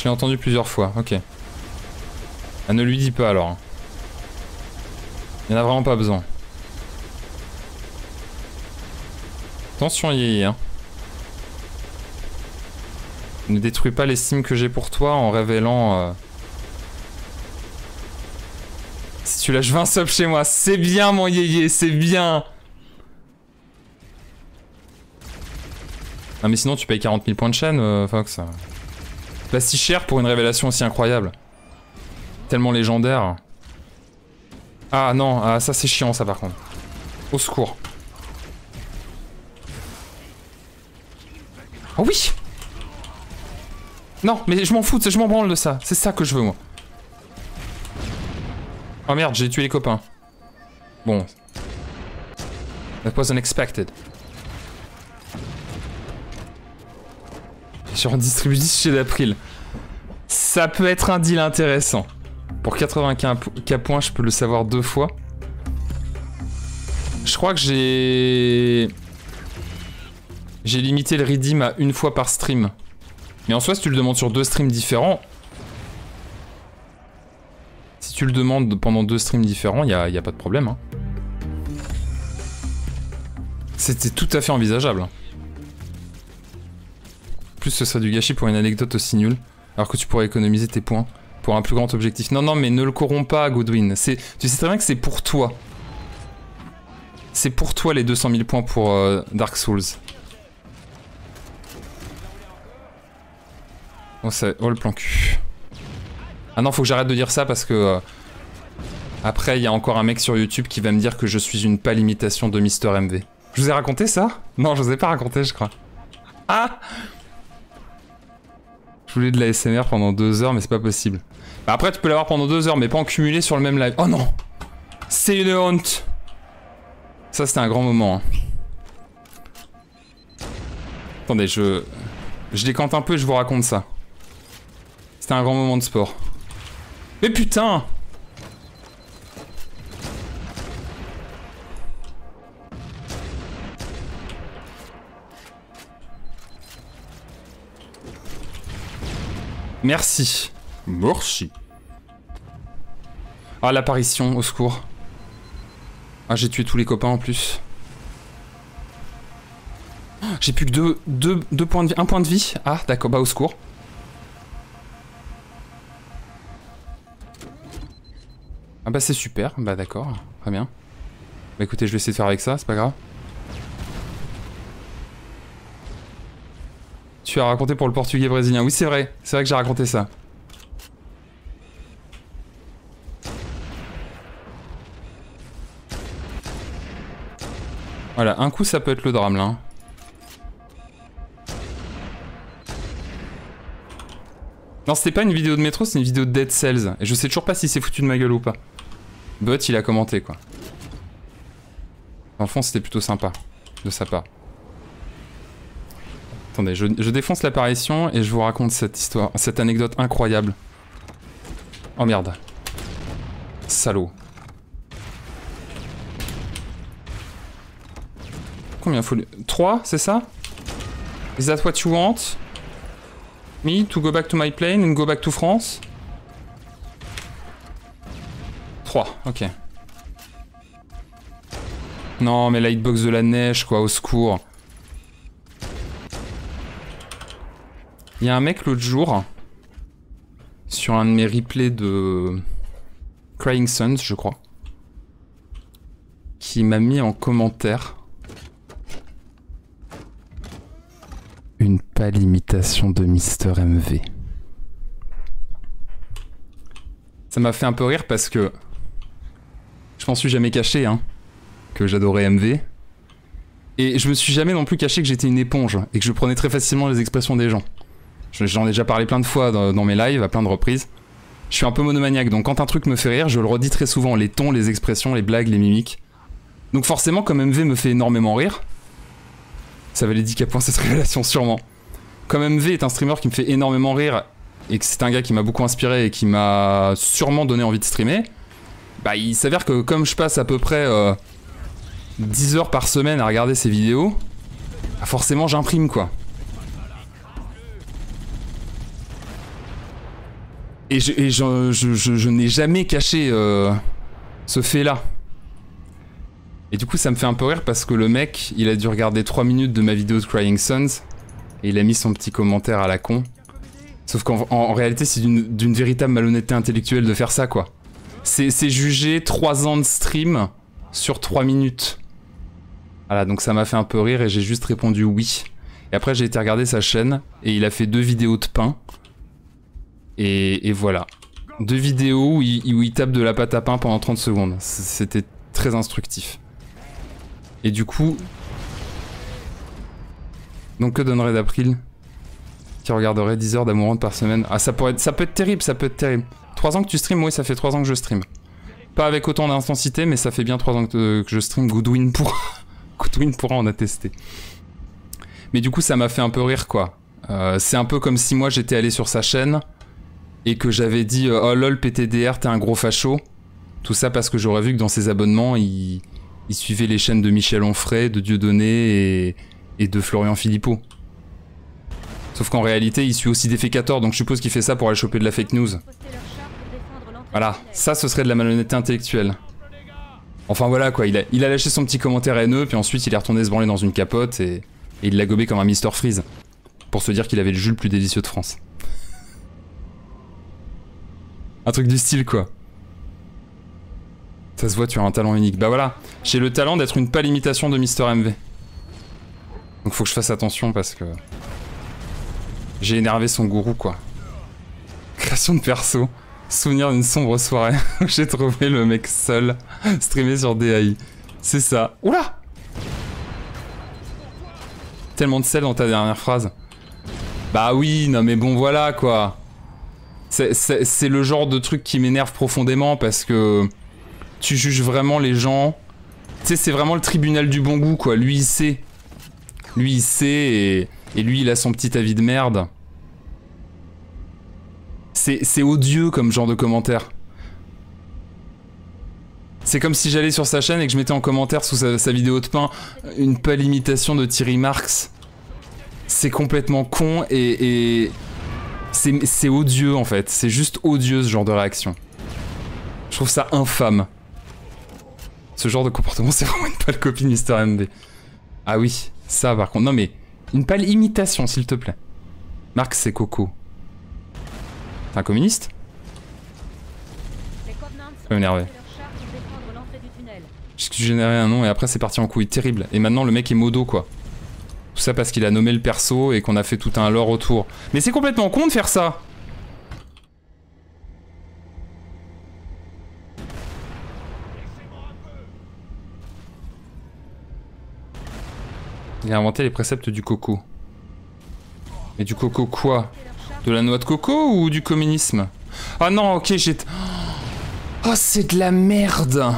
Je l'ai entendu plusieurs fois, ok. Ah, ne lui dis pas alors. Il n'y en a vraiment pas besoin. Attention Yéyé, hein. Ne détruis pas l'estime que j'ai pour toi en révélant... euh, Si tu lâches 20 subs chez moi, c'est bien mon Yéyé, c'est bien Ah mais sinon tu payes 40 000 points de chaîne, euh, Fox. Pas si cher pour une révélation aussi incroyable. Tellement légendaire. Ah non, ah, ça c'est chiant ça par contre. Au secours. Oh oui Non, mais je m'en fous, je m'en branle de ça. C'est ça que je veux moi. Oh merde, j'ai tué les copains. Bon. That was unexpected. Un distribue 10 chez d'April. Ça peut être un deal intéressant. Pour 95 points, je peux le savoir deux fois. Je crois que j'ai... J'ai limité le redeem à une fois par stream. Mais en soi, si tu le demandes sur deux streams différents... Si tu le demandes pendant deux streams différents, il n'y a, a, pas de problème. Hein. C'était tout à fait envisageable. Plus ce serait du gâchis pour une anecdote aussi nulle, alors que tu pourrais économiser tes points pour un plus grand objectif. Non, non, mais ne le corromps pas, Goodwin. Tu sais très bien que c'est pour toi. C'est pour toi les 200 000 points pour euh, Dark Souls. Oh, c'est... oh le plan cul. Ah non, faut que j'arrête de dire ça parce que... Euh, après, il y a encore un mec sur YouTube qui va me dire que je suis une pâle imitation de Mister MV. Je vous ai raconté ça? Non, je vous ai pas raconté, je crois. Ah Je voulais de la SMR pendant deux heures, mais c'est pas possible. Bah après, tu peux l'avoir pendant deux heures, mais pas en cumulé sur le même live. Oh non C'est une honte Ça, c'était un grand moment. Hein. Attendez, je... Je décante un peu et je vous raconte ça. C'était un grand moment de sport. Mais putain Merci. Merci. Ah, l'apparition, au secours. Ah, j'ai tué tous les copains en plus. J'ai plus que deux, deux, deux points de vie. Un point de vie. Ah, d'accord, bah au secours. Ah bah c'est super, bah d'accord, très bien. Bah écoutez, je vais essayer de faire avec ça, c'est pas grave. Tu as raconté pour le portugais brésilien. Oui, c'est vrai. C'est vrai que j'ai raconté ça. Voilà, un coup ça peut être le drame là. Hein. Non, c'était pas une vidéo de métro, c'est une vidéo de Dead Cells. Et je sais toujours pas si c'est foutu de ma gueule ou pas. But, il a commenté quoi. Dans le fond, c'était plutôt sympa de sa part. Attendez, je, défonce l'apparition et je vous raconte cette histoire, cette anecdote incroyable. Oh merde. Salaud. Combien faut... 3, c'est ça? Is that what you want? Me to go back to my plane and go back to France? 3, ok. Non, mais la hitbox de la neige, quoi, au secours. Il y a un mec l'autre jour, sur un de mes replays de Crying Suns, je crois, qui m'a mis en commentaire une pâle imitation de Mister MV. Ça m'a fait un peu rire parce que je m'en suis jamais caché, hein, que j'adorais MV. Et je me suis jamais non plus caché que j'étais une éponge et que je prenais très facilement les expressions des gens. J'en ai déjà parlé plein de fois dans, mes lives, à plein de reprises. Je suis un peu monomaniaque, donc quand un truc me fait rire, je le redis très souvent, les tons, les expressions, les blagues, les mimiques. Donc forcément, comme MV me fait énormément rire, ça valait 10 points cette révélation sûrement. Comme MV est un streamer qui me fait énormément rire, et que c'est un gars qui m'a beaucoup inspiré et qui m'a sûrement donné envie de streamer, bah il s'avère que comme je passe à peu près 10 euh, heures par semaine à regarder ses vidéos, bah forcément j'imprime quoi. Et je, n'ai jamais caché euh, ce fait-là. Et du coup, ça me fait un peu rire parce que le mec, il a dû regarder 3 minutes de ma vidéo de Crying Sons et il a mis son petit commentaire à la con. Sauf qu'en réalité, c'est d'une véritable malhonnêteté intellectuelle de faire ça, quoi. C'est juger 3 ans de stream sur 3 minutes. Voilà, donc ça m'a fait un peu rire et j'ai juste répondu oui. Et après, j'ai été regarder sa chaîne et il a fait deux vidéos de pain. Et, voilà. deux vidéos où il, tape de la pâte à pain pendant 30 secondes. C'était très instructif. Et du coup... Donc que donnerait d'April Qui regarderait 10 heures d'amourante par semaine? Ah ça, pourrait être, ça peut être terrible, ça peut être terrible. 3 ans que tu stream, oui ça fait 3 ans que je stream. Pas avec autant d'intensité, mais ça fait bien 3 ans que, que je stream. Goodwin pour... Goodwin pourra en attester. Mais du coup ça m'a fait un peu rire quoi. Euh, c'est un peu comme si moi j'étais allé sur sa chaîne et que j'avais dit euh, oh lol PTDR t'es un gros facho. Tout ça parce que j'aurais vu que dans ses abonnements il, il suivait les chaînes de Michel Onfray, de Dieudonné et, de Florian Philippot. Sauf qu'en réalité il suit aussi des fécateurs donc je suppose qu'il fait ça pour aller choper de la fake news. Voilà, ça ce serait de la malhonnêteté intellectuelle. Enfin voilà quoi, il a, lâché son petit commentaire haineux, puis ensuite il est retourné se branler dans une capote et, et il l'a gobé comme un Mr Freeze. Pour se dire qu'il avait le jus le plus délicieux de France. Un truc du style quoi. Ça se voit, tu as un talent unique. Bah voilà, j'ai le talent d'être une pâle imitation de Mr MV. Donc faut que je fasse attention parce que... J'ai énervé son gourou quoi. Création de perso. Souvenir d'une sombre soirée j'ai trouvé le mec seul streamer sur DAI. C'est ça. Oula Tellement de sel dans ta dernière phrase. Bah oui, non mais bon voilà quoi. C'est- le genre de truc qui m'énerve profondément parce que tu juges vraiment les gens. Tu sais, c'est vraiment le tribunal du bon goût quoi. Lui il sait. Lui il sait et, lui il a son petit avis de merde. C'est odieux comme genre de commentaire. C'est comme si j'allais sur sa chaîne et que je mettais en commentaire sous sa, vidéo de pain une pâle imitation de Thierry Marx. C'est complètement con et c'est odieux en fait. C'est juste odieux ce genre de réaction. Je trouve ça infâme. Ce genre de comportement, c'est vraiment une pâle copie de Mister MB. Ah oui, ça par contre. Non mais, une pâle imitation s'il te plaît. Marx c'est Coco. T'es un communiste? Les Covenants Ça m'énerve. ont poster leur char pour défendre l'entrée du tunnel. J'ai généré un nom et après c'est parti en couille. Terrible. Et maintenant le mec est modo quoi. Tout ça parce qu'il a nommé le perso et qu'on a fait tout un lore autour. Mais c'est complètement con de faire ça Il a inventé les préceptes du coco. Mais du coco quoi? De la noix de coco ou du communisme? Ah non, ok, j'ai... Oh, c'est de la merde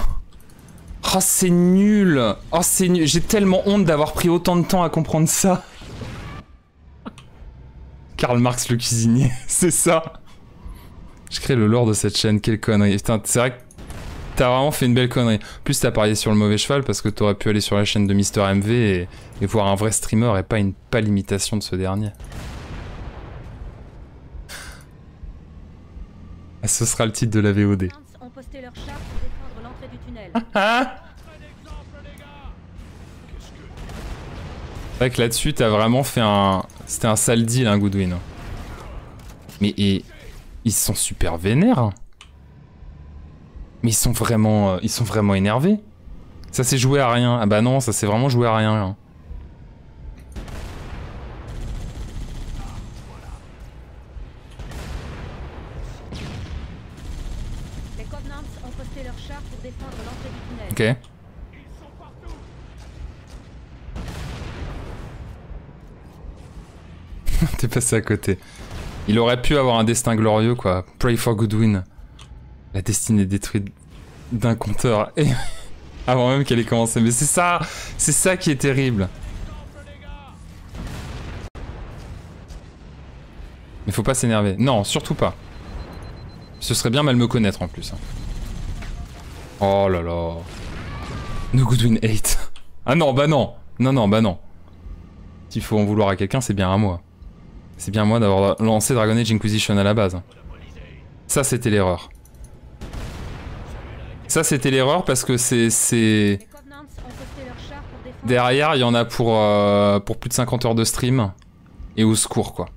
Oh, c'est nul Oh, c'est nul J'ai tellement honte d'avoir pris autant de temps à comprendre ça Karl Marx le cuisinier, c'est ça Je crée le lore de cette chaîne, quelle connerie Putain, c'est vrai que t'as vraiment fait une belle connerie. Plus t'as parié sur le mauvais cheval parce que t'aurais pu aller sur la chaîne de Mister MV et, voir un vrai streamer et pas une pâle imitation de ce dernier. Ah, ce sera le titre de la VOD. C'est vrai que là-dessus, t'as vraiment fait un... C'était un sale deal, hein, Goodwin. Mais. Ils sont super vénères. hein. Mais ils sont vraiment... euh, Ils sont vraiment énervés. Ça s'est joué à rien. Ah bah non, ça s'est vraiment joué à rien. hein. Les Covenants ont posté leur char pour défendre l'entrée du tunnel. Ok. T'es passé à côté. Il aurait pu avoir un destin glorieux, quoi. Pray for Goodwin. La destinée détruite d'un compteur. Et avant même qu'elle ait commencé. Mais c'est ça, c'est ça qui est terrible. Mais faut pas s'énerver. Non, surtout pas. Ce serait bien mal me connaître en plus. hein. Oh là là. No Goodwin 8. Ah non, bah non. Non, non, bah non. S'il faut en vouloir à quelqu'un, c'est bien à moi. C'est bien à moi d'avoir lancé Dragon Age Inquisition à la base. Ça, c'était l'erreur. Ça, c'était l'erreur parce que c'est... Derrière, il y en a pour, euh, pour plus de 50 heures de stream. Et au secours, quoi.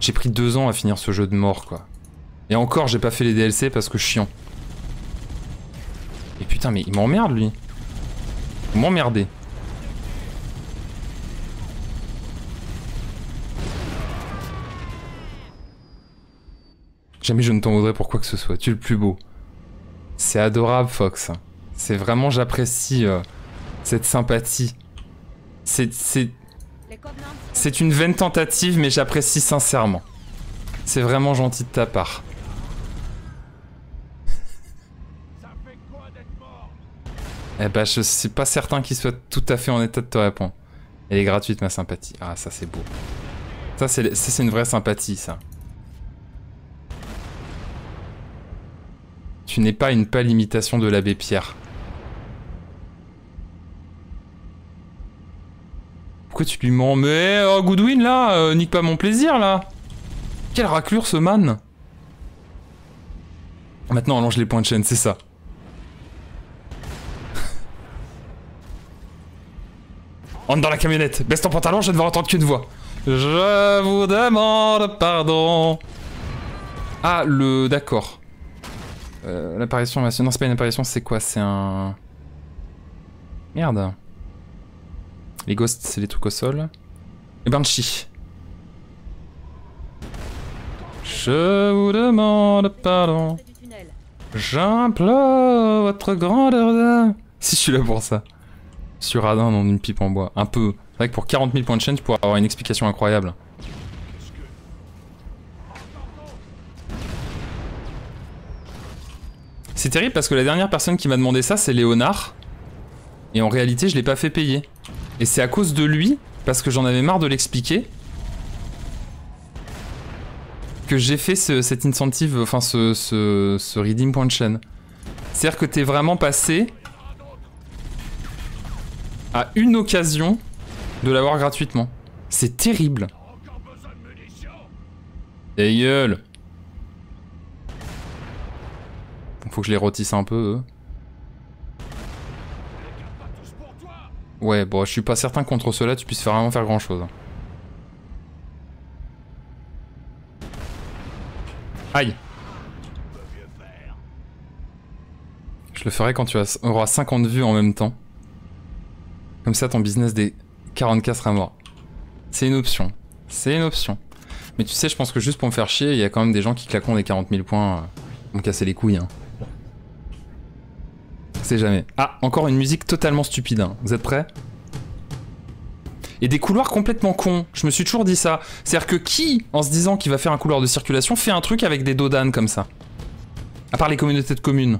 J'ai pris deux ans à finir ce jeu de mort, quoi. Et encore, j'ai pas fait les DLC parce que chiant. Putain, mais il m'emmerde, lui. Vous m'emmerdez. Jamais je ne t'en voudrais pour quoi que ce soit. Tu es le plus beau. C'est adorable, Fox. C'est vraiment, j'apprécie euh, cette sympathie. C'est, c'est une vaine tentative, mais j'apprécie sincèrement. C'est vraiment gentil de ta part. Ça fait quoi d'être mort Eh ben, je suis pas certain qu'il soit tout à fait en état de te répondre. Elle est gratuite, ma sympathie. Ah, ça, c'est beau. Ça, c'est une vraie sympathie, ça. Tu n'es pas une pâle imitation de l'abbé Pierre. Pourquoi tu lui mens? Mais oh, Goodwin, là, euh, nique pas mon plaisir, là Quelle raclure, ce man Maintenant, allonge les points de chaîne, c'est ça. Entre dans la camionnette, baisse ton pantalon, je ne veux entendre qu'une voix. Je vous demande pardon. Ah, le... D'accord. Euh, L'apparition... Non, c'est pas une apparition, c'est quoi? C'est un... Merde. Les ghosts, c'est les trucs au sol. Les Banshee. Je vous demande pardon. J'implore votre grandeur. Si je suis là pour ça. Sur radin dans une pipe en bois. Un peu. C'est vrai que pour 40 000 points de chaîne, tu pourrais avoir une explication incroyable. C'est terrible parce que la dernière personne qui m'a demandé ça, c'est Léonard. Et en réalité, je l'ai pas fait payer. Et c'est à cause de lui, parce que j'en avais marre de l'expliquer, que j'ai fait ce- cet incentive, enfin ce, ce, ce redeem point de chaîne. C'est-à-dire que t'es vraiment passé une occasion de l'avoir gratuitement. C'est terrible. Ta Faut que je les rôtisse un peu, eux. Ouais, bon, je suis pas certain que contre cela tu puisses vraiment faire grand chose. Aïe Je le ferai quand tu as- auras 50 vues en même temps. Comme ça ton business des 40k sera mort. C'est une option. C'est une option. Mais tu sais, je pense que juste pour me faire chier, il y a quand même des gens qui claqueront des 40 000 points. euh, vont me casser les couilles. Hein. C'est jamais. Ah, encore une musique totalement stupide. hein. Vous êtes prêts? Et des couloirs complètement cons. Je me suis toujours dit ça. C'est-à-dire que qui, en se disant qu'il va faire un couloir de circulation, fait un truc avec des dodanes comme ça? À part les communautés de communes.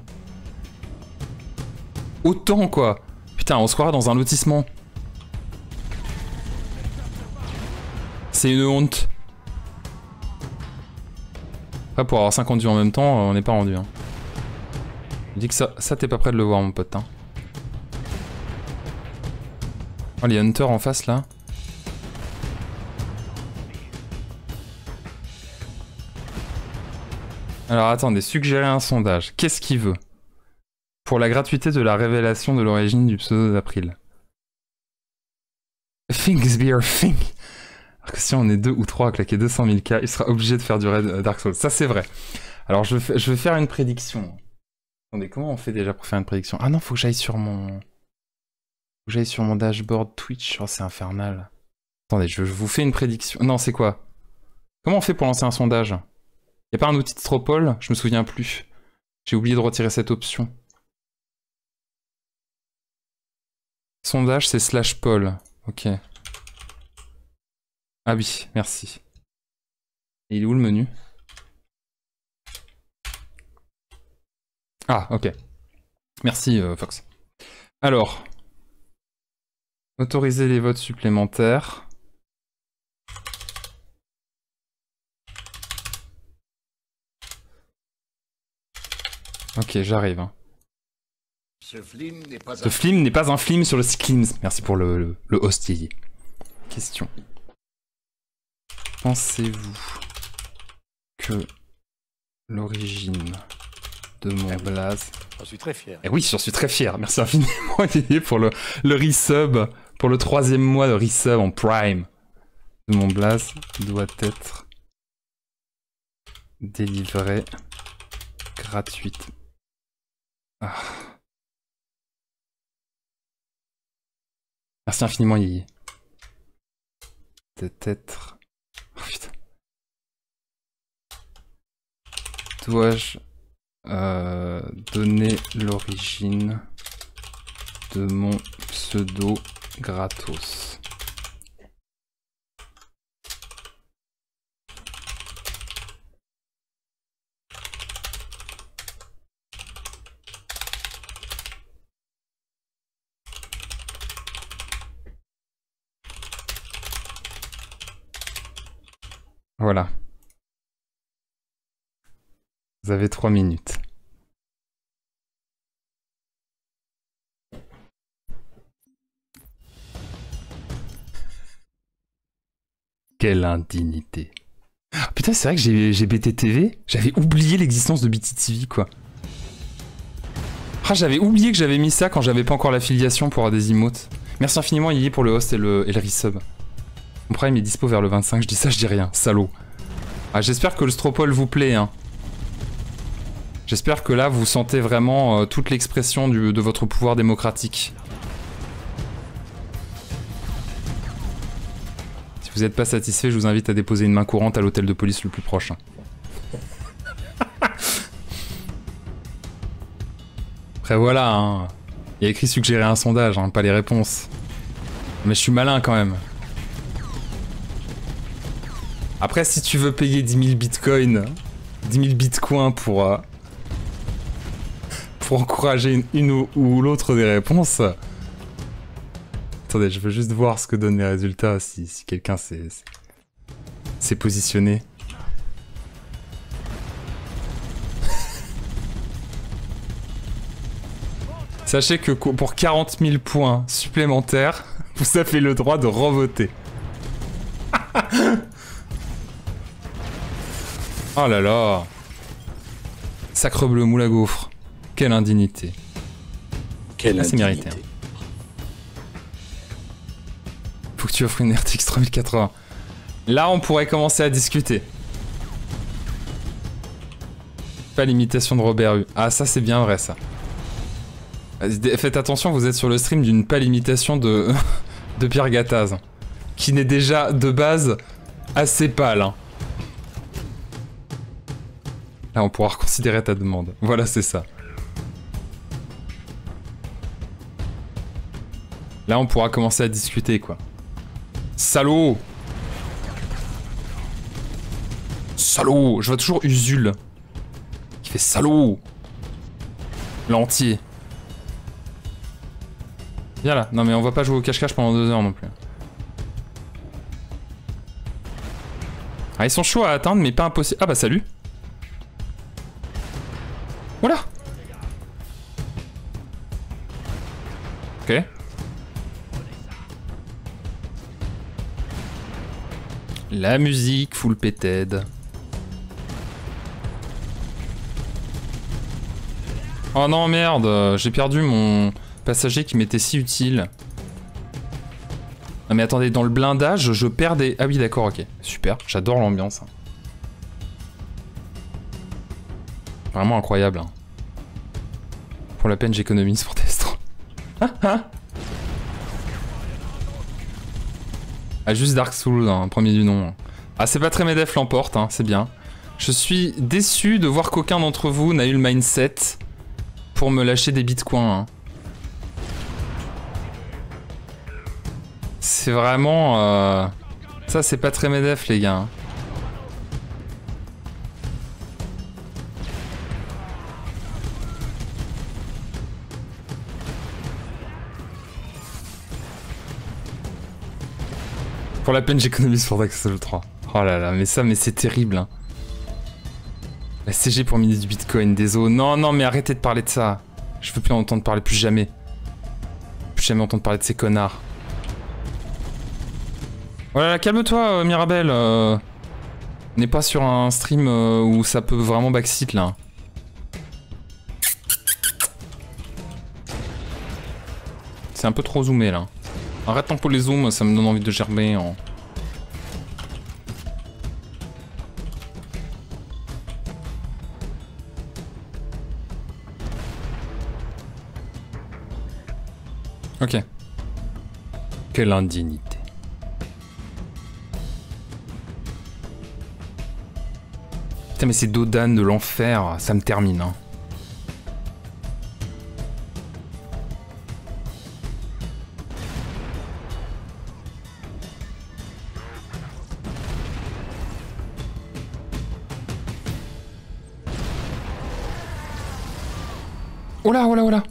Autant quoi. On se croirait dans un lotissement. C'est une honte. Après, pour avoir 50 vues en même temps, on n'est pas rendu. Hein. Je dis que ça, ça t'es pas prêt de le voir, mon pote. Hein. Oh, les hunters en face là. Alors attendez, suggérer un sondage. Qu'est-ce qu'il veut? Pour la gratuité de la révélation de l'origine du pseudo d'April. Things be a thing. Alors que si on est deux ou trois à claquer 200 000 k, il sera obligé de faire du raid euh, Dark Souls. Ça c'est vrai. Alors je, vais- faire une prédiction. Attendez, comment on fait déjà pour faire une prédiction? Ah non, faut que j'aille sur mon... Faut que j'aille sur mon dashboard Twitch. Oh, c'est infernal. Attendez, je, vous fais une prédiction. Non, c'est quoi? Comment on fait pour lancer un sondage? Y a pas un outil de Stropole Je me souviens plus. J'ai oublié de retirer cette option. Sondage, c'est slash poll. Ok. Ah oui, merci. Il est où le menu? Ah, ok. Merci, euh, Fox. Alors. Autoriser les votes supplémentaires. Ok, j'arrive. hein. Ce film n'est pas n'est pas un film sur le cyclisme. Merci pour le, le, le. Question. Pensez-vous que l'origine de mon blaze... J'en suis très fier. Eh oui, j'en suis très fier. Merci infiniment Didier pour le, le resub, pour le troisième mois de resub en prime de mon blaze doit être délivré gratuitement. Ah. Merci infiniment Yéyé. Peut-être... Oh putain. Dois-je euh, donner l'origine de mon pseudo gratos Voilà. Vous avez trois minutes. Quelle indignité. Ah, putain, c'est vrai que j'ai BTTV. J'avais oublié l'existence de BTTV, quoi. Ah, j'avais oublié que j'avais mis ça quand j'avais pas encore l'affiliation pour des emotes. Merci infiniment, Yyi, pour le host et le, et le resub. Mon prime est dispo vers le 25, je dis ça, je dis rien. Salaud. Ah, J'espère que le Stropole vous plaît, hein. J'espère que là, vous sentez vraiment euh, toute l'expression de votre pouvoir démocratique. Si vous n'êtes pas satisfait, je vous invite à déposer une main courante à l'hôtel de police le plus proche. hein. Après voilà, hein. il y a écrit suggérer un sondage, hein, pas les réponses. Mais je suis malin quand même. Après, si tu veux payer 10 000 bitcoins, 10 000 bitcoins pour, euh, pour encourager une, ou, l'autre des réponses. Attendez, je veux juste voir ce que donnent les résultats, si, si quelqu'un s'est positionné. Sachez que pour 40 000 points supplémentaires, vous avez le droit de revoter. oh là là Sacre bleu moule à gaufre. Quelle indignité. Quelle Ah, c'est mérité, indignité. Faut que tu offres une RTX 3080. Là, on pourrait commencer à discuter. Pas l'imitation de Robert U. Ah, ça, c'est bien vrai, ça. Faites attention, vous êtes sur le stream d'une pâle imitation de, de Pierre Gattaz. Qui n'est déjà, de base, assez pâle. hein. Là, on pourra reconsidérer ta demande. Voilà, c'est ça. Là, on pourra commencer à discuter, quoi. Salaud Salaud Je vois toujours Usul. Qui fait salaud L'entier. Viens là. Non mais on va pas jouer au cache-cache pendant deux heures non plus. Ah ils sont chauds à atteindre mais pas impossible. Ah bah salut Voilà Ok. La musique full péted. Oh non merde, j'ai perdu mon passager qui m'était si utile. Non mais attendez, dans le blindage, je perds des... Ah oui d'accord, ok. Super, j'adore l'ambiance. Vraiment incroyable. hein. Pour la peine, j'économise pour Destro. Ah ah Ah, juste Dark Souls, hein, premier du nom. Ah, c'est pas très Medef l'emporte, hein, c'est bien. Je suis déçu de voir qu'aucun d'entre vous n'a eu le mindset pour me lâcher des bitcoins. C'est vraiment... euh, Ça, c'est pas très Medef, les gars. Pour la peine, j'économise pour Dark Souls 3. Oh là là, mais ça, mais c'est terrible. hein. La CG pour miner du bitcoin, des os. Non, non, mais arrêtez de parler de ça. Je veux plus en entendre parler, plus jamais. Plus jamais entendre parler de ces connards. Voilà, calme-toi, euh, Mirabel. euh. On n'est pas sur un stream euh, où ça peut vraiment backseat là. C'est un peu trop zoomé là. Arrête un peu les zooms, ça me donne envie de gerber en. Ok. Quelle indignité. Putain, mais c'est Dodan de l'enfer, ça me termine. Hein. Oh là, oh là, oh là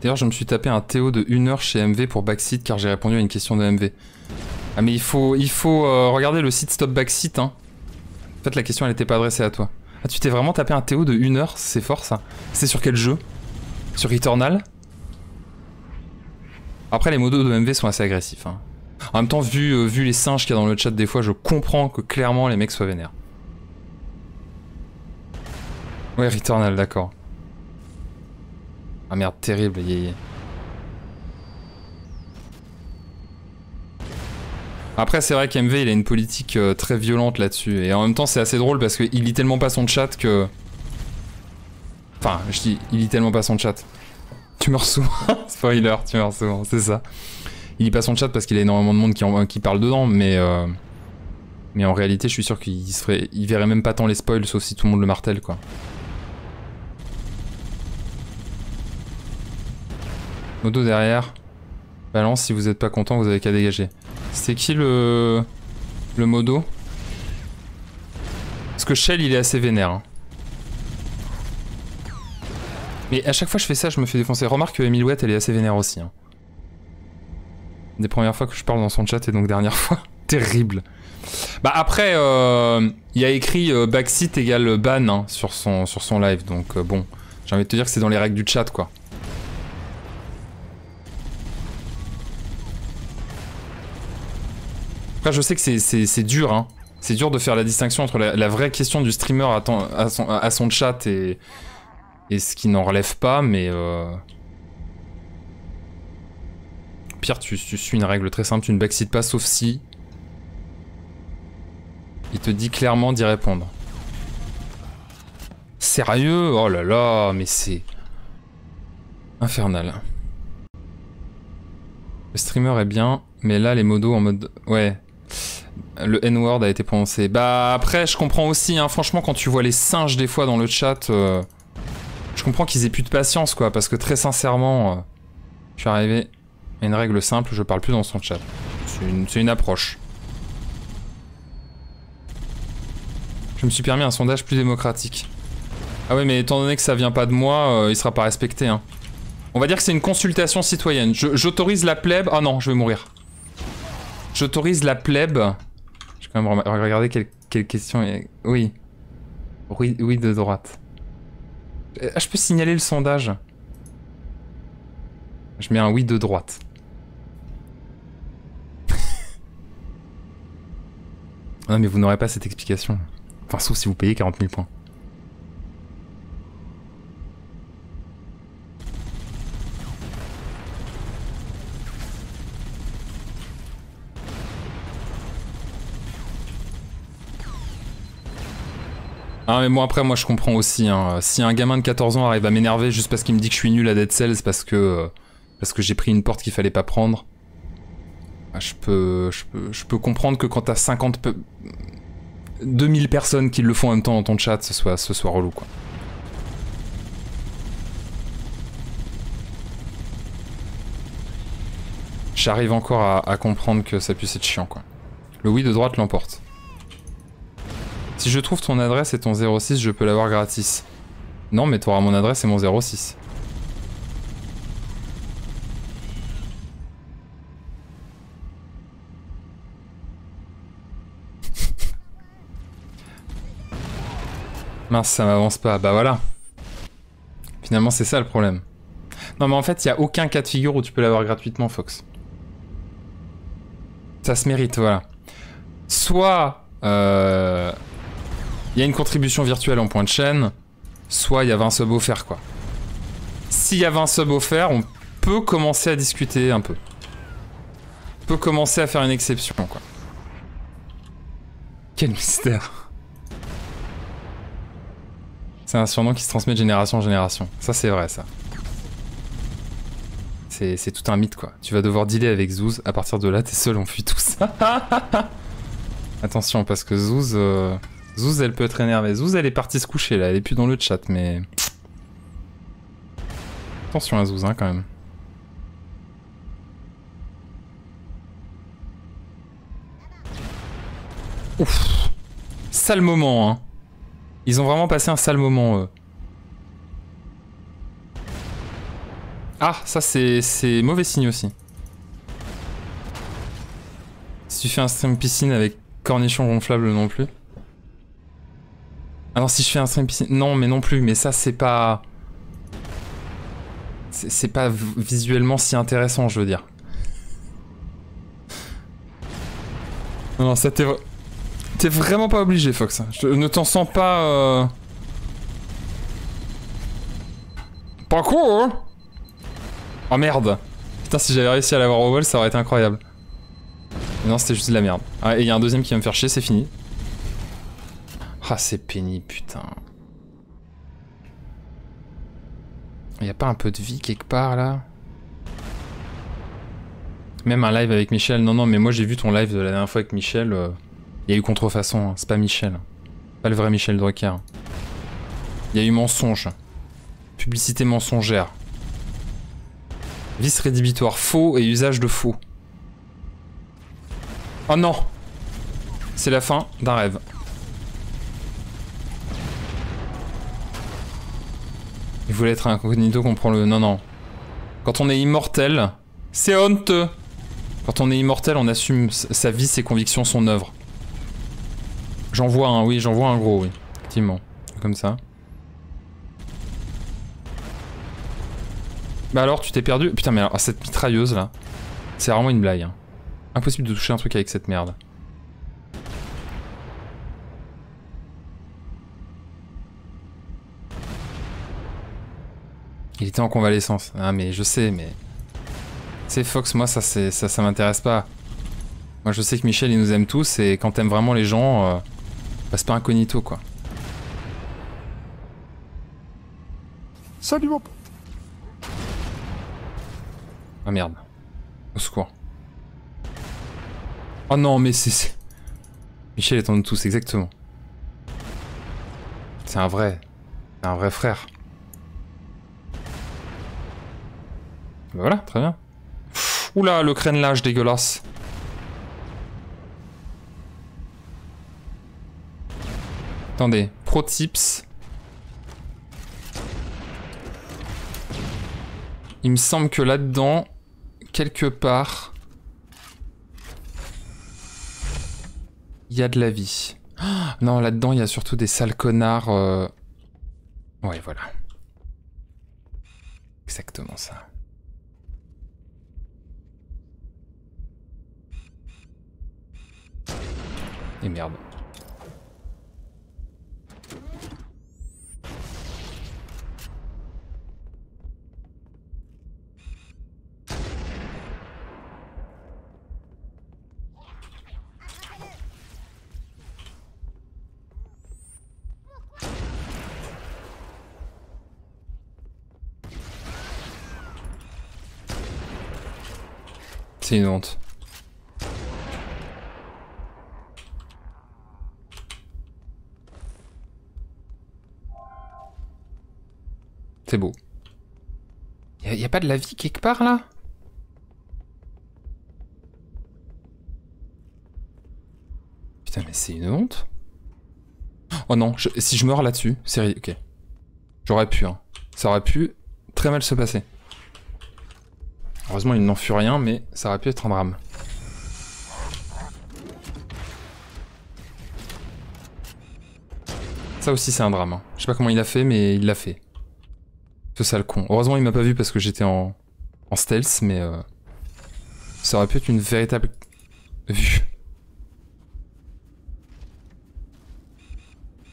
D'ailleurs, je me suis tapé un Théo de 1 heure chez MV pour Backseat car j'ai répondu à une question de MV. Ah mais il faut, il faut euh, regarder le site Stop Backseat. Hein. En fait, la question, elle était pas adressée à toi. Ah, tu t'es vraiment tapé un Théo de 1 heure? C'est fort, ça. C'est sur quel jeu? Sur Returnal Après, les modos de MV sont assez agressifs. Hein. En même temps, vu, euh, vu les singes qu'il y a dans le chat des fois, je comprends que clairement les mecs soient vénères. Ouais, Returnal, d'accord. Ah merde, terrible, yé Après, c'est vrai qu'MV, il a une politique euh, très violente là-dessus. Et en même temps, c'est assez drôle parce qu'il lit tellement pas son chat que... Enfin, je dis, il lit tellement pas son chat. Tu meurs souvent. Spoiler, tu meurs souvent, c'est ça. Il lit pas son chat parce qu'il a énormément de monde qui, qui parle dedans, mais... Euh, mais en réalité, je suis sûr qu'il serait... il verrait même pas tant les spoils, sauf si tout le monde le martèle, quoi. Modo derrière. Balance, si vous êtes pas content, vous avez qu'à dégager. C'est qui le... le modo? Parce que Shell, il est assez vénère. Hein. Mais à chaque fois que je fais ça, je me fais défoncer. Remarque que Emile elle est assez vénère aussi. Hein. Des premières fois que je parle dans son chat et donc dernière fois. Terrible. Bah après, euh, il y a écrit euh, backseat égale ban hein, sur, son, sur son live. Donc euh, bon, j'ai envie de te dire que c'est dans les règles du chat quoi. Après, je sais que c'est dur, hein. C'est dur de faire la distinction entre la, vraie question du streamer à, son, chat et, ce qui n'en relève pas, mais... Euh... Pire, tu, suis une règle très simple, tu ne backseat pas sauf si... Il te dit clairement d'y répondre. Sérieux? Oh là là, mais c'est... Infernal. Le streamer est bien, mais là les modos en mode... Ouais, le N-word a été prononcé. Bah après, je comprends aussi, hein, franchement, quand tu vois les singes des fois dans le chat, euh, je comprends qu'ils aient plus de patience, quoi, parce que très sincèrement, euh, je suis arrivé à une règle simple, je parle plus dans son chat. C'est une, approche. Je me suis permis un sondage plus démocratique. Ah ouais, mais étant donné que ça vient pas de moi, euh, il sera pas respecté. Hein. On va dire que c'est une consultation citoyenne. J'autorise la plèbe... Oh non, je vais mourir. J'autorise la plèbe. Regarder quelle, question est... Oui. oui. Oui de droite. Ah, je peux signaler le sondage. Je mets un oui de droite. non mais vous n'aurez pas cette explication. Enfin sauf si vous payez 40 000 points. Ah mais bon après moi je comprends aussi hein. si un gamin de 14 ans arrive à m'énerver juste parce qu'il me dit que je suis nul à Dead Cells parce que euh, parce que j'ai pris une porte qu'il fallait pas prendre bah, je peux comprendre que quand t'as 50 2000 personnes qui le font en même temps dans ton chat ce soit ce soit relou quoi. J'arrive encore à, à comprendre que ça puisse être chiant quoi. Le oui de droite l'emporte si je trouve ton adresse et ton 06, je peux l'avoir gratis. Non, mais t'auras mon adresse et mon 06. Mince, ça m'avance pas. Bah voilà. Finalement, c'est ça le problème. Non, mais en fait, il n'y a aucun cas de figure où tu peux l'avoir gratuitement, Fox. Ça se mérite, voilà. Soit... Euh, il y a une contribution virtuelle en point de chaîne, soit il y a 20 subs offerts quoi. S'il y a 20 subs offerts, on peut commencer à discuter un peu. On peut commencer à faire une exception quoi. Quel mystère. C'est un surnom qui se transmet de génération en génération. Ça c'est vrai ça. C'est tout un mythe quoi. Tu vas devoir dealer avec Zouz, à partir de là t'es seul, on fuit tous. Attention, parce que Zouz... euh, Zouz, elle peut être énervée. Zouz, elle est partie se coucher, là. Elle est plus dans le chat, mais... Attention à Zouz, hein, quand même. Ouf. Sale moment, hein. Ils ont vraiment passé un sale moment, eux. Ah, ça, c'est mauvais signe aussi. Si tu fais un stream piscine avec cornichon gonflable non plus. Non, si je fais un stream piscine... Non, mais non plus, mais ça, c'est pas... C'est pas visuellement si intéressant, je veux dire. Non, non, ça t'es... T'es vraiment pas obligé, Fox. Je ne t'en sens pas... euh, Pas cool, hein Oh merde Putain, si j'avais réussi à l'avoir au vol, ça aurait été incroyable. Non, c'était juste de la merde. Ah, et il y a un deuxième qui va me faire chier, c'est fini. Ah, c'est pénible, putain. Y a pas un peu de vie quelque part, là? Même un live avec Michel Non, non, mais moi j'ai vu ton live de la dernière fois avec Michel. Il y a eu contrefaçon, hein, c'est pas Michel. Pas le vrai Michel Drucker. Il y a eu mensonge. Publicité mensongère. Vice rédhibitoire, faux et usage de faux. Oh non C'est la fin d'un rêve. Il voulait être un incognito, comprend le... Non, non. Quand on est immortel, c'est honteux Quand on est immortel, on assume sa vie, ses convictions, son œuvre. J'en vois un, oui, j'en vois un gros, oui. Effectivement. Comme ça. Bah alors, tu t'es perdu? Putain, mais alors, cette mitrailleuse, là, c'est vraiment une blague. hein. Impossible de toucher un truc avec cette merde. Il était en convalescence. Ah mais je sais, mais... C'est Fox, moi ça, c'est- ça, ça m'intéresse pas. Moi je sais que Michel il nous aime tous et quand t'aimes vraiment les gens, euh, bah, c'est pas incognito quoi. Salut mon pote. Ah merde. Au secours. Oh non mais c'est... c'est- Michel est en nous tous, exactement. C'est un vrai. C'est un vrai frère. Bah Voilà, très bien. Oula, le crénelage dégueulasse. Attendez, pro tips. Il me semble que là-dedans, quelque part, il y a de la vie. Ah, non, là-dedans, il y a surtout des sales connards. euh. Ouais, voilà. Exactement ça. Et merde. C'est une honte. C'est beau. Y a, y a pas de la vie quelque part là? Putain mais c'est une honte. Oh non, si je meurs là-dessus, c'est ok. J'aurais pu, hein. Ça aurait pu très mal se passer. Heureusement il n'en fut rien, mais ça aurait pu être un drame. Ça aussi c'est un drame. hein. Je sais pas comment il a fait, mais il l'a fait. Ce sale con. Heureusement il m'a pas vu parce que j'étais en, stealth, mais euh, ça aurait pu être une véritable vue.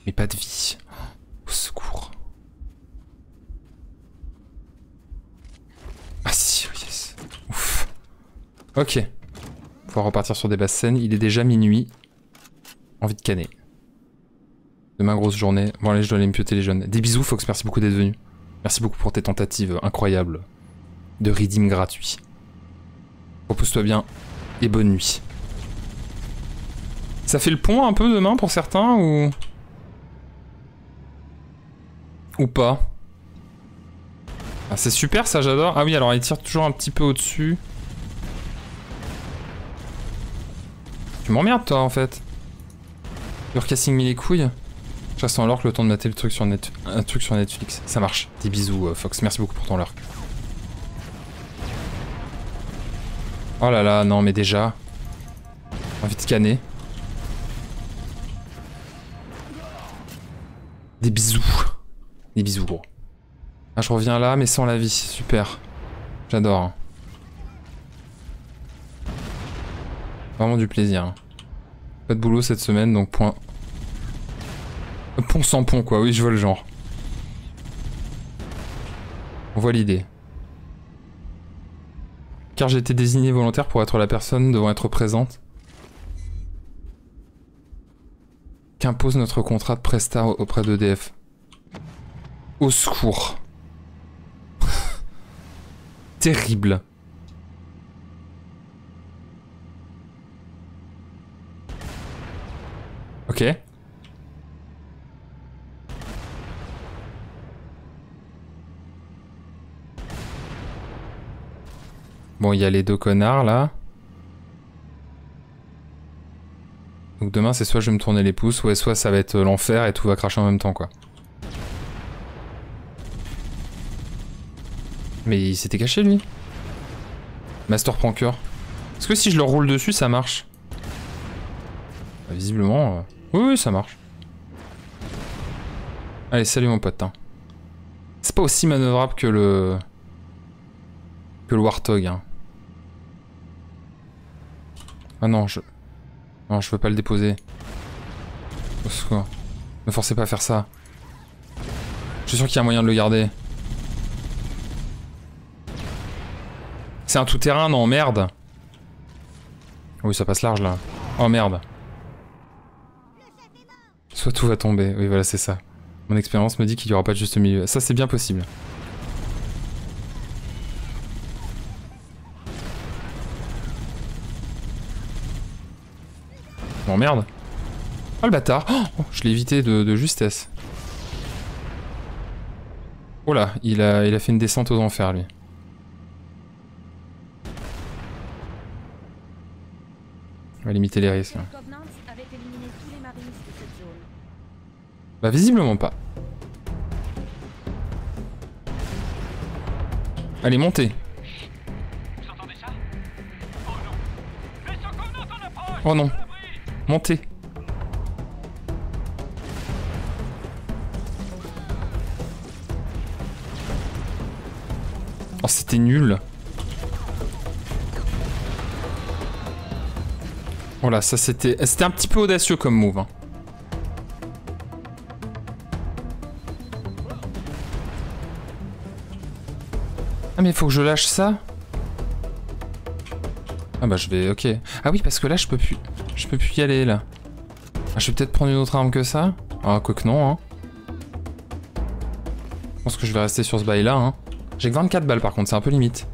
Mais pas de vie. Au secours. Ah si, oh yes. Ouf. Ok. Pouvoir repartir sur des basses scènes. Il est déjà minuit. Envie de canner. Demain, grosse journée. Bon, allez, je dois aller me pioter les jeunes. Des bisous, Fox. Merci beaucoup d'être venu. Merci beaucoup pour tes tentatives incroyables de redeem gratuit. Repose-toi bien et bonne nuit. Ça fait le pont un peu demain pour certains ou... Ou pas? Ah, C'est super ça, j'adore. Ah oui, alors il tire toujours un petit peu au-dessus. Tu m'emmerdes toi en fait. Your casting mis les couilles. Je reste en lurk le temps de mater le truc sur un truc sur Netflix. Ça marche. Des bisous euh, Fox, merci beaucoup pour ton lurk. Oh là là, non mais déjà. Envie de scanner. Des bisous. Des bisous gros. Ah je reviens là mais sans la vie, super. J'adore. hein. Vraiment du plaisir. hein. Pas de boulot cette semaine donc point. Pont sans pont quoi, oui je vois le genre. On voit l'idée. Car j'ai été désigné volontaire pour être la personne devant être présente. Qu'impose notre contrat de prestat auprès d'EDF. Au secours. Terrible. Ok. Bon, il y a les deux connards là. Donc demain, c'est soit je vais me tourner les pouces, ouais, soit ça va être l'enfer et tout va cracher en même temps, quoi. Mais il s'était caché, lui. Master Pranker. Est-ce que si je le roule dessus, ça marche? Bah, Visiblement... euh, Oui, oui, ça marche. Allez, salut mon pote. hein. C'est pas aussi manœuvrable que le... Que le Warthog, hein. Ah non, je... Non, je veux pas le déposer. Au secours. Ne forcez pas à faire ça. Je suis sûr qu'il y a moyen de le garder. C'est un tout-terrain, non, merde. Oui, ça passe large, là. Oh, merde. Soit tout va tomber. Oui, voilà, c'est ça. Mon expérience me dit qu'il y aura pas de juste milieu. Ça, c'est bien possible. Bon, merde. Oh, le bâtard. Oh, je l'ai évité de, de justesse. Oh là, il a, il a fait une descente aux enfers, lui. On va limiter les risques. hein. Bah, visiblement pas. Allez, montez. Vous entendez ça? Oh non Oh, c'était nul. Voilà, ça c'était... C'était un petit peu audacieux comme move. hein. Ah mais faut que je lâche ça? Ah bah je vais... Ok. Ah oui parce que là je peux plus... Je peux plus y aller là. Ah, je vais peut-être prendre une autre arme que ça Ah quoique non hein. Je pense que je vais rester sur ce bail là hein. J'ai que 24 balles par contre, c'est un peu limite.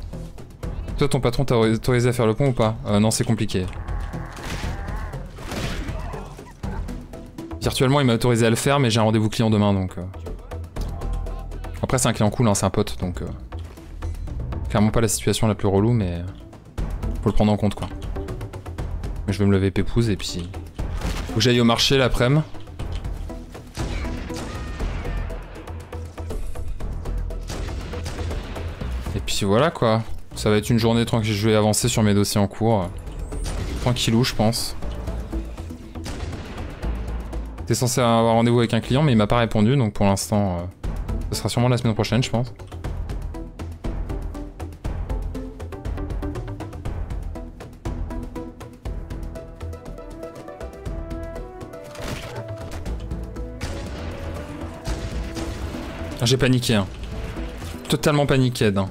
Toi ton patron t'a autorisé à faire le pont ou pas? Euh, Non c'est compliqué. Virtuellement il m'a autorisé à le faire mais j'ai un rendez-vous client demain donc... euh. Après c'est un client cool, hein, c'est un pote donc... euh, Clairement pas la situation la plus relou mais... Faut le prendre en compte quoi. Je vais me lever pépouze et puis... Faut que j'aille au marché l'après-midi. Et puis voilà quoi. Ça va être une journée tranquille. Je vais avancer sur mes dossiers en cours. Tranquillou, je pense. T'es censé avoir rendez-vous avec un client, mais il m'a pas répondu, donc pour l'instant, euh, ce sera sûrement la semaine prochaine, je pense. J'ai paniqué, hein. Totalement paniqué, hein.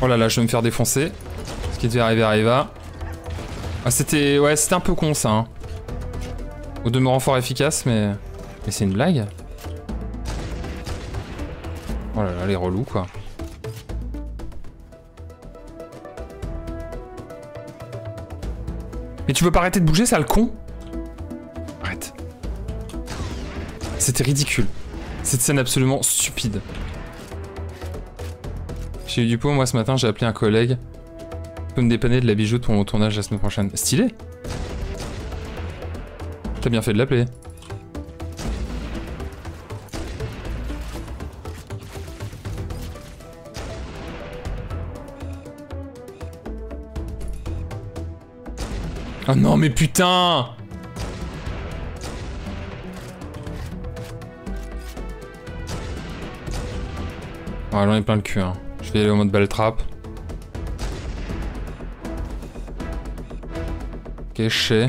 Oh là là, je vais me faire défoncer. Ce qui devait arriver arriva. Ah, c'était... Ouais, c'était un peu con, ça, hein. Au demeurant fort efficace, mais... Mais c'est une blague Oh là là, les relous, quoi. Mais tu veux pas arrêter de bouger, ça le con? Arrête. C'était ridicule. Cette scène absolument stupide. J'ai eu du pot, moi ce matin, j'ai appelé un collègue. Peut me dépanner de la bijoute pour mon tournage la semaine prochaine. Stylé T'as bien fait de l'appeler. Oh non mais putain Ah j'en ai plein le cul hein. Je vais aller au mode balle trap. Ok, je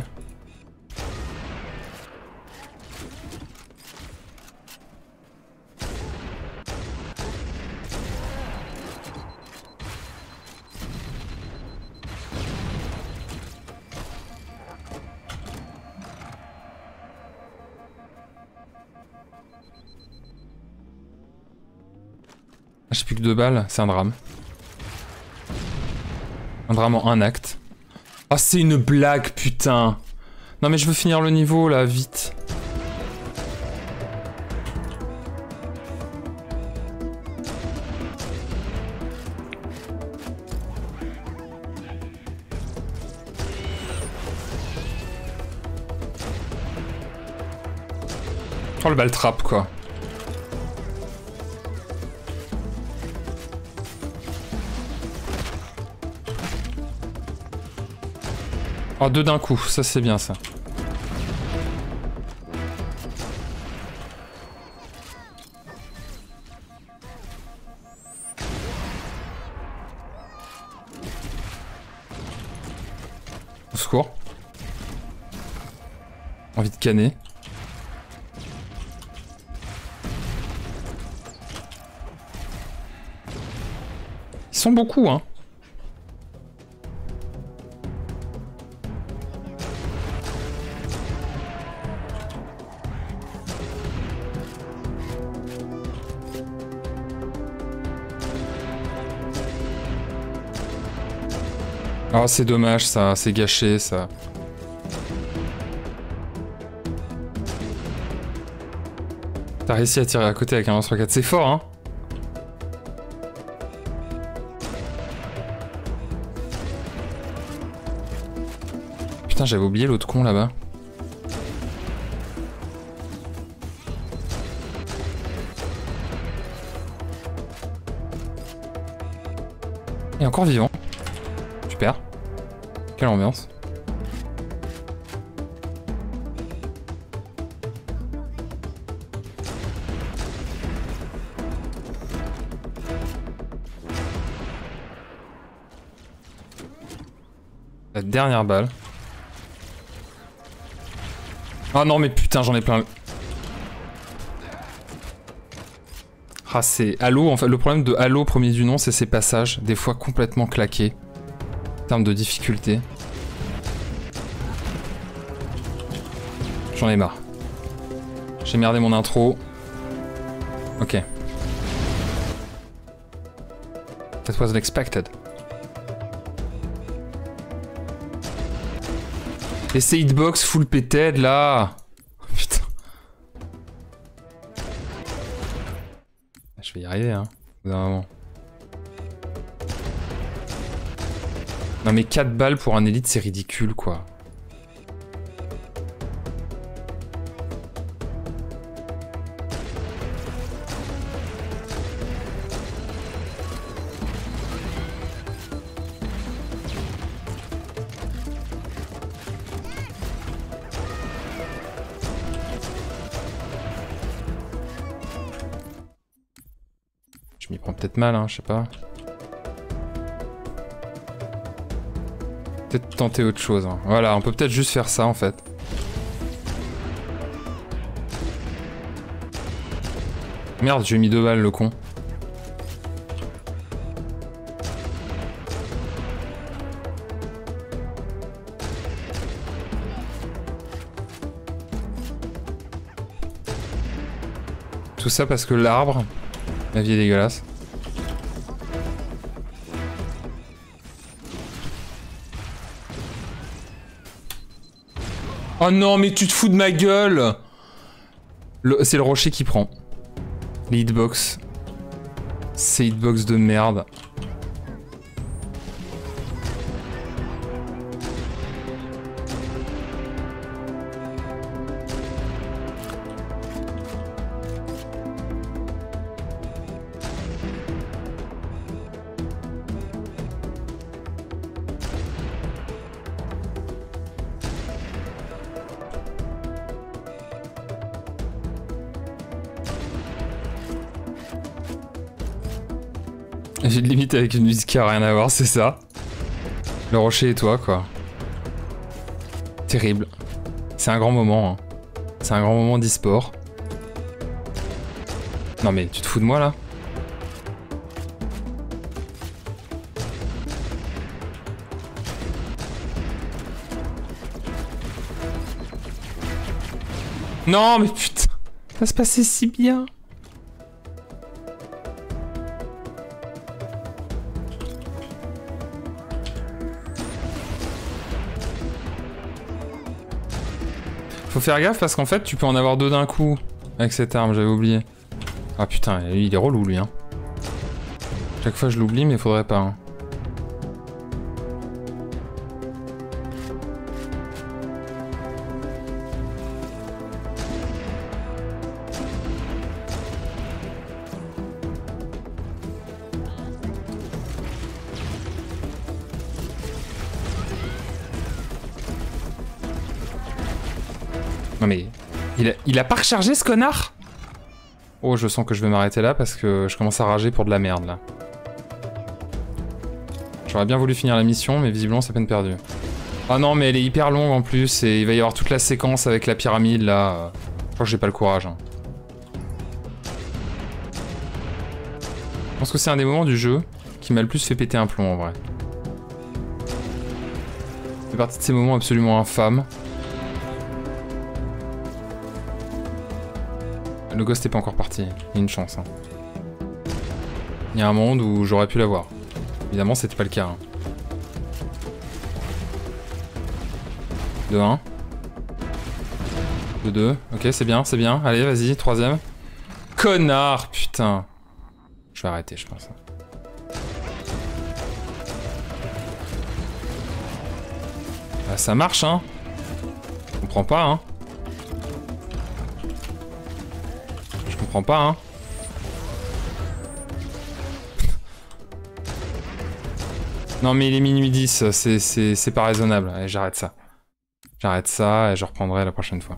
c'est un drame. Un drame en un acte. Ah, c'est une blague, putain. Non, mais je veux finir le niveau là, vite. Oh le ball trap quoi. Oh, deux d'un coup, ça c'est bien ça. Au secours. Envie de canner. Ils sont beaucoup, hein. Ah, c'est dommage ça, c'est gâché ça. T'as réussi à tirer à côté avec un lance 4 c'est fort hein Putain, j'avais oublié l'autre con là-bas. Est encore vivant. Super. Quelle ambiance. La dernière balle. Oh non mais putain j'en ai plein. le- Ah c'est Halo, en fait le problème de Halo premier du nom c'est ses passages, des fois complètement claqués. En termes de difficulté. J'en ai marre. J'ai merdé mon intro. Ok. That was unexpected. Et c'est hitbox full péted là Putain. Je vais y arriver hein. moment. Non mais 4 balles pour un élite c'est ridicule quoi. Mal hein, je sais pas. Peut-être tenter autre chose. hein. Voilà, on peut peut-être juste faire ça en fait. Merde, j'ai mis deux balles le con. Tout ça parce que l'arbre, la vie est dégueulasse. Oh non, mais tu te fous de ma gueule Le- C'est le rocher qui prend. Les hitbox. Ces hitbox de merde. J'ai de limite avec une musique qui a rien à voir, c'est ça. Le rocher et toi, quoi. Terrible. C'est un grand moment. hein. C'est un grand moment d'e-sport. Non mais tu te fous de moi là Non mais putain Ça se passait si bien Faut faire gaffe parce qu'en fait tu peux en avoir deux d'un coup avec cette arme, j'avais oublié. Ah putain, il est relou lui hein. Chaque fois je l'oublie mais faudrait pas. hein. Il a, pas rechargé ce connard? Oh, je sens que je vais m'arrêter là parce que je commence à rager pour de la merde là. J'aurais bien voulu finir la mission, mais visiblement c'est peine perdue. Ah non, mais elle est hyper longue en plus et il va y avoir toute la séquence avec la pyramide là. Je crois que j'ai pas le courage. hein. Je pense que c'est un des moments du jeu qui m'a le plus fait péter un plomb en vrai. C'est partie de ces moments absolument infâmes. Le ghost est pas encore parti, il y a une chance. hein. Il y a un monde où j'aurais pu l'avoir. Évidemment, c'était pas le cas. hein. De 1. De 2. Ok, c'est bien, c'est bien. Allez, vas-y, troisième. Connard, putain. Je vais arrêter, je pense. Bah, ça marche, hein. Je comprends pas, hein. Pas, hein. Non mais il est minuit 10, c'est- pas raisonnable. J'arrête ça. J'arrête ça et je reprendrai la prochaine fois.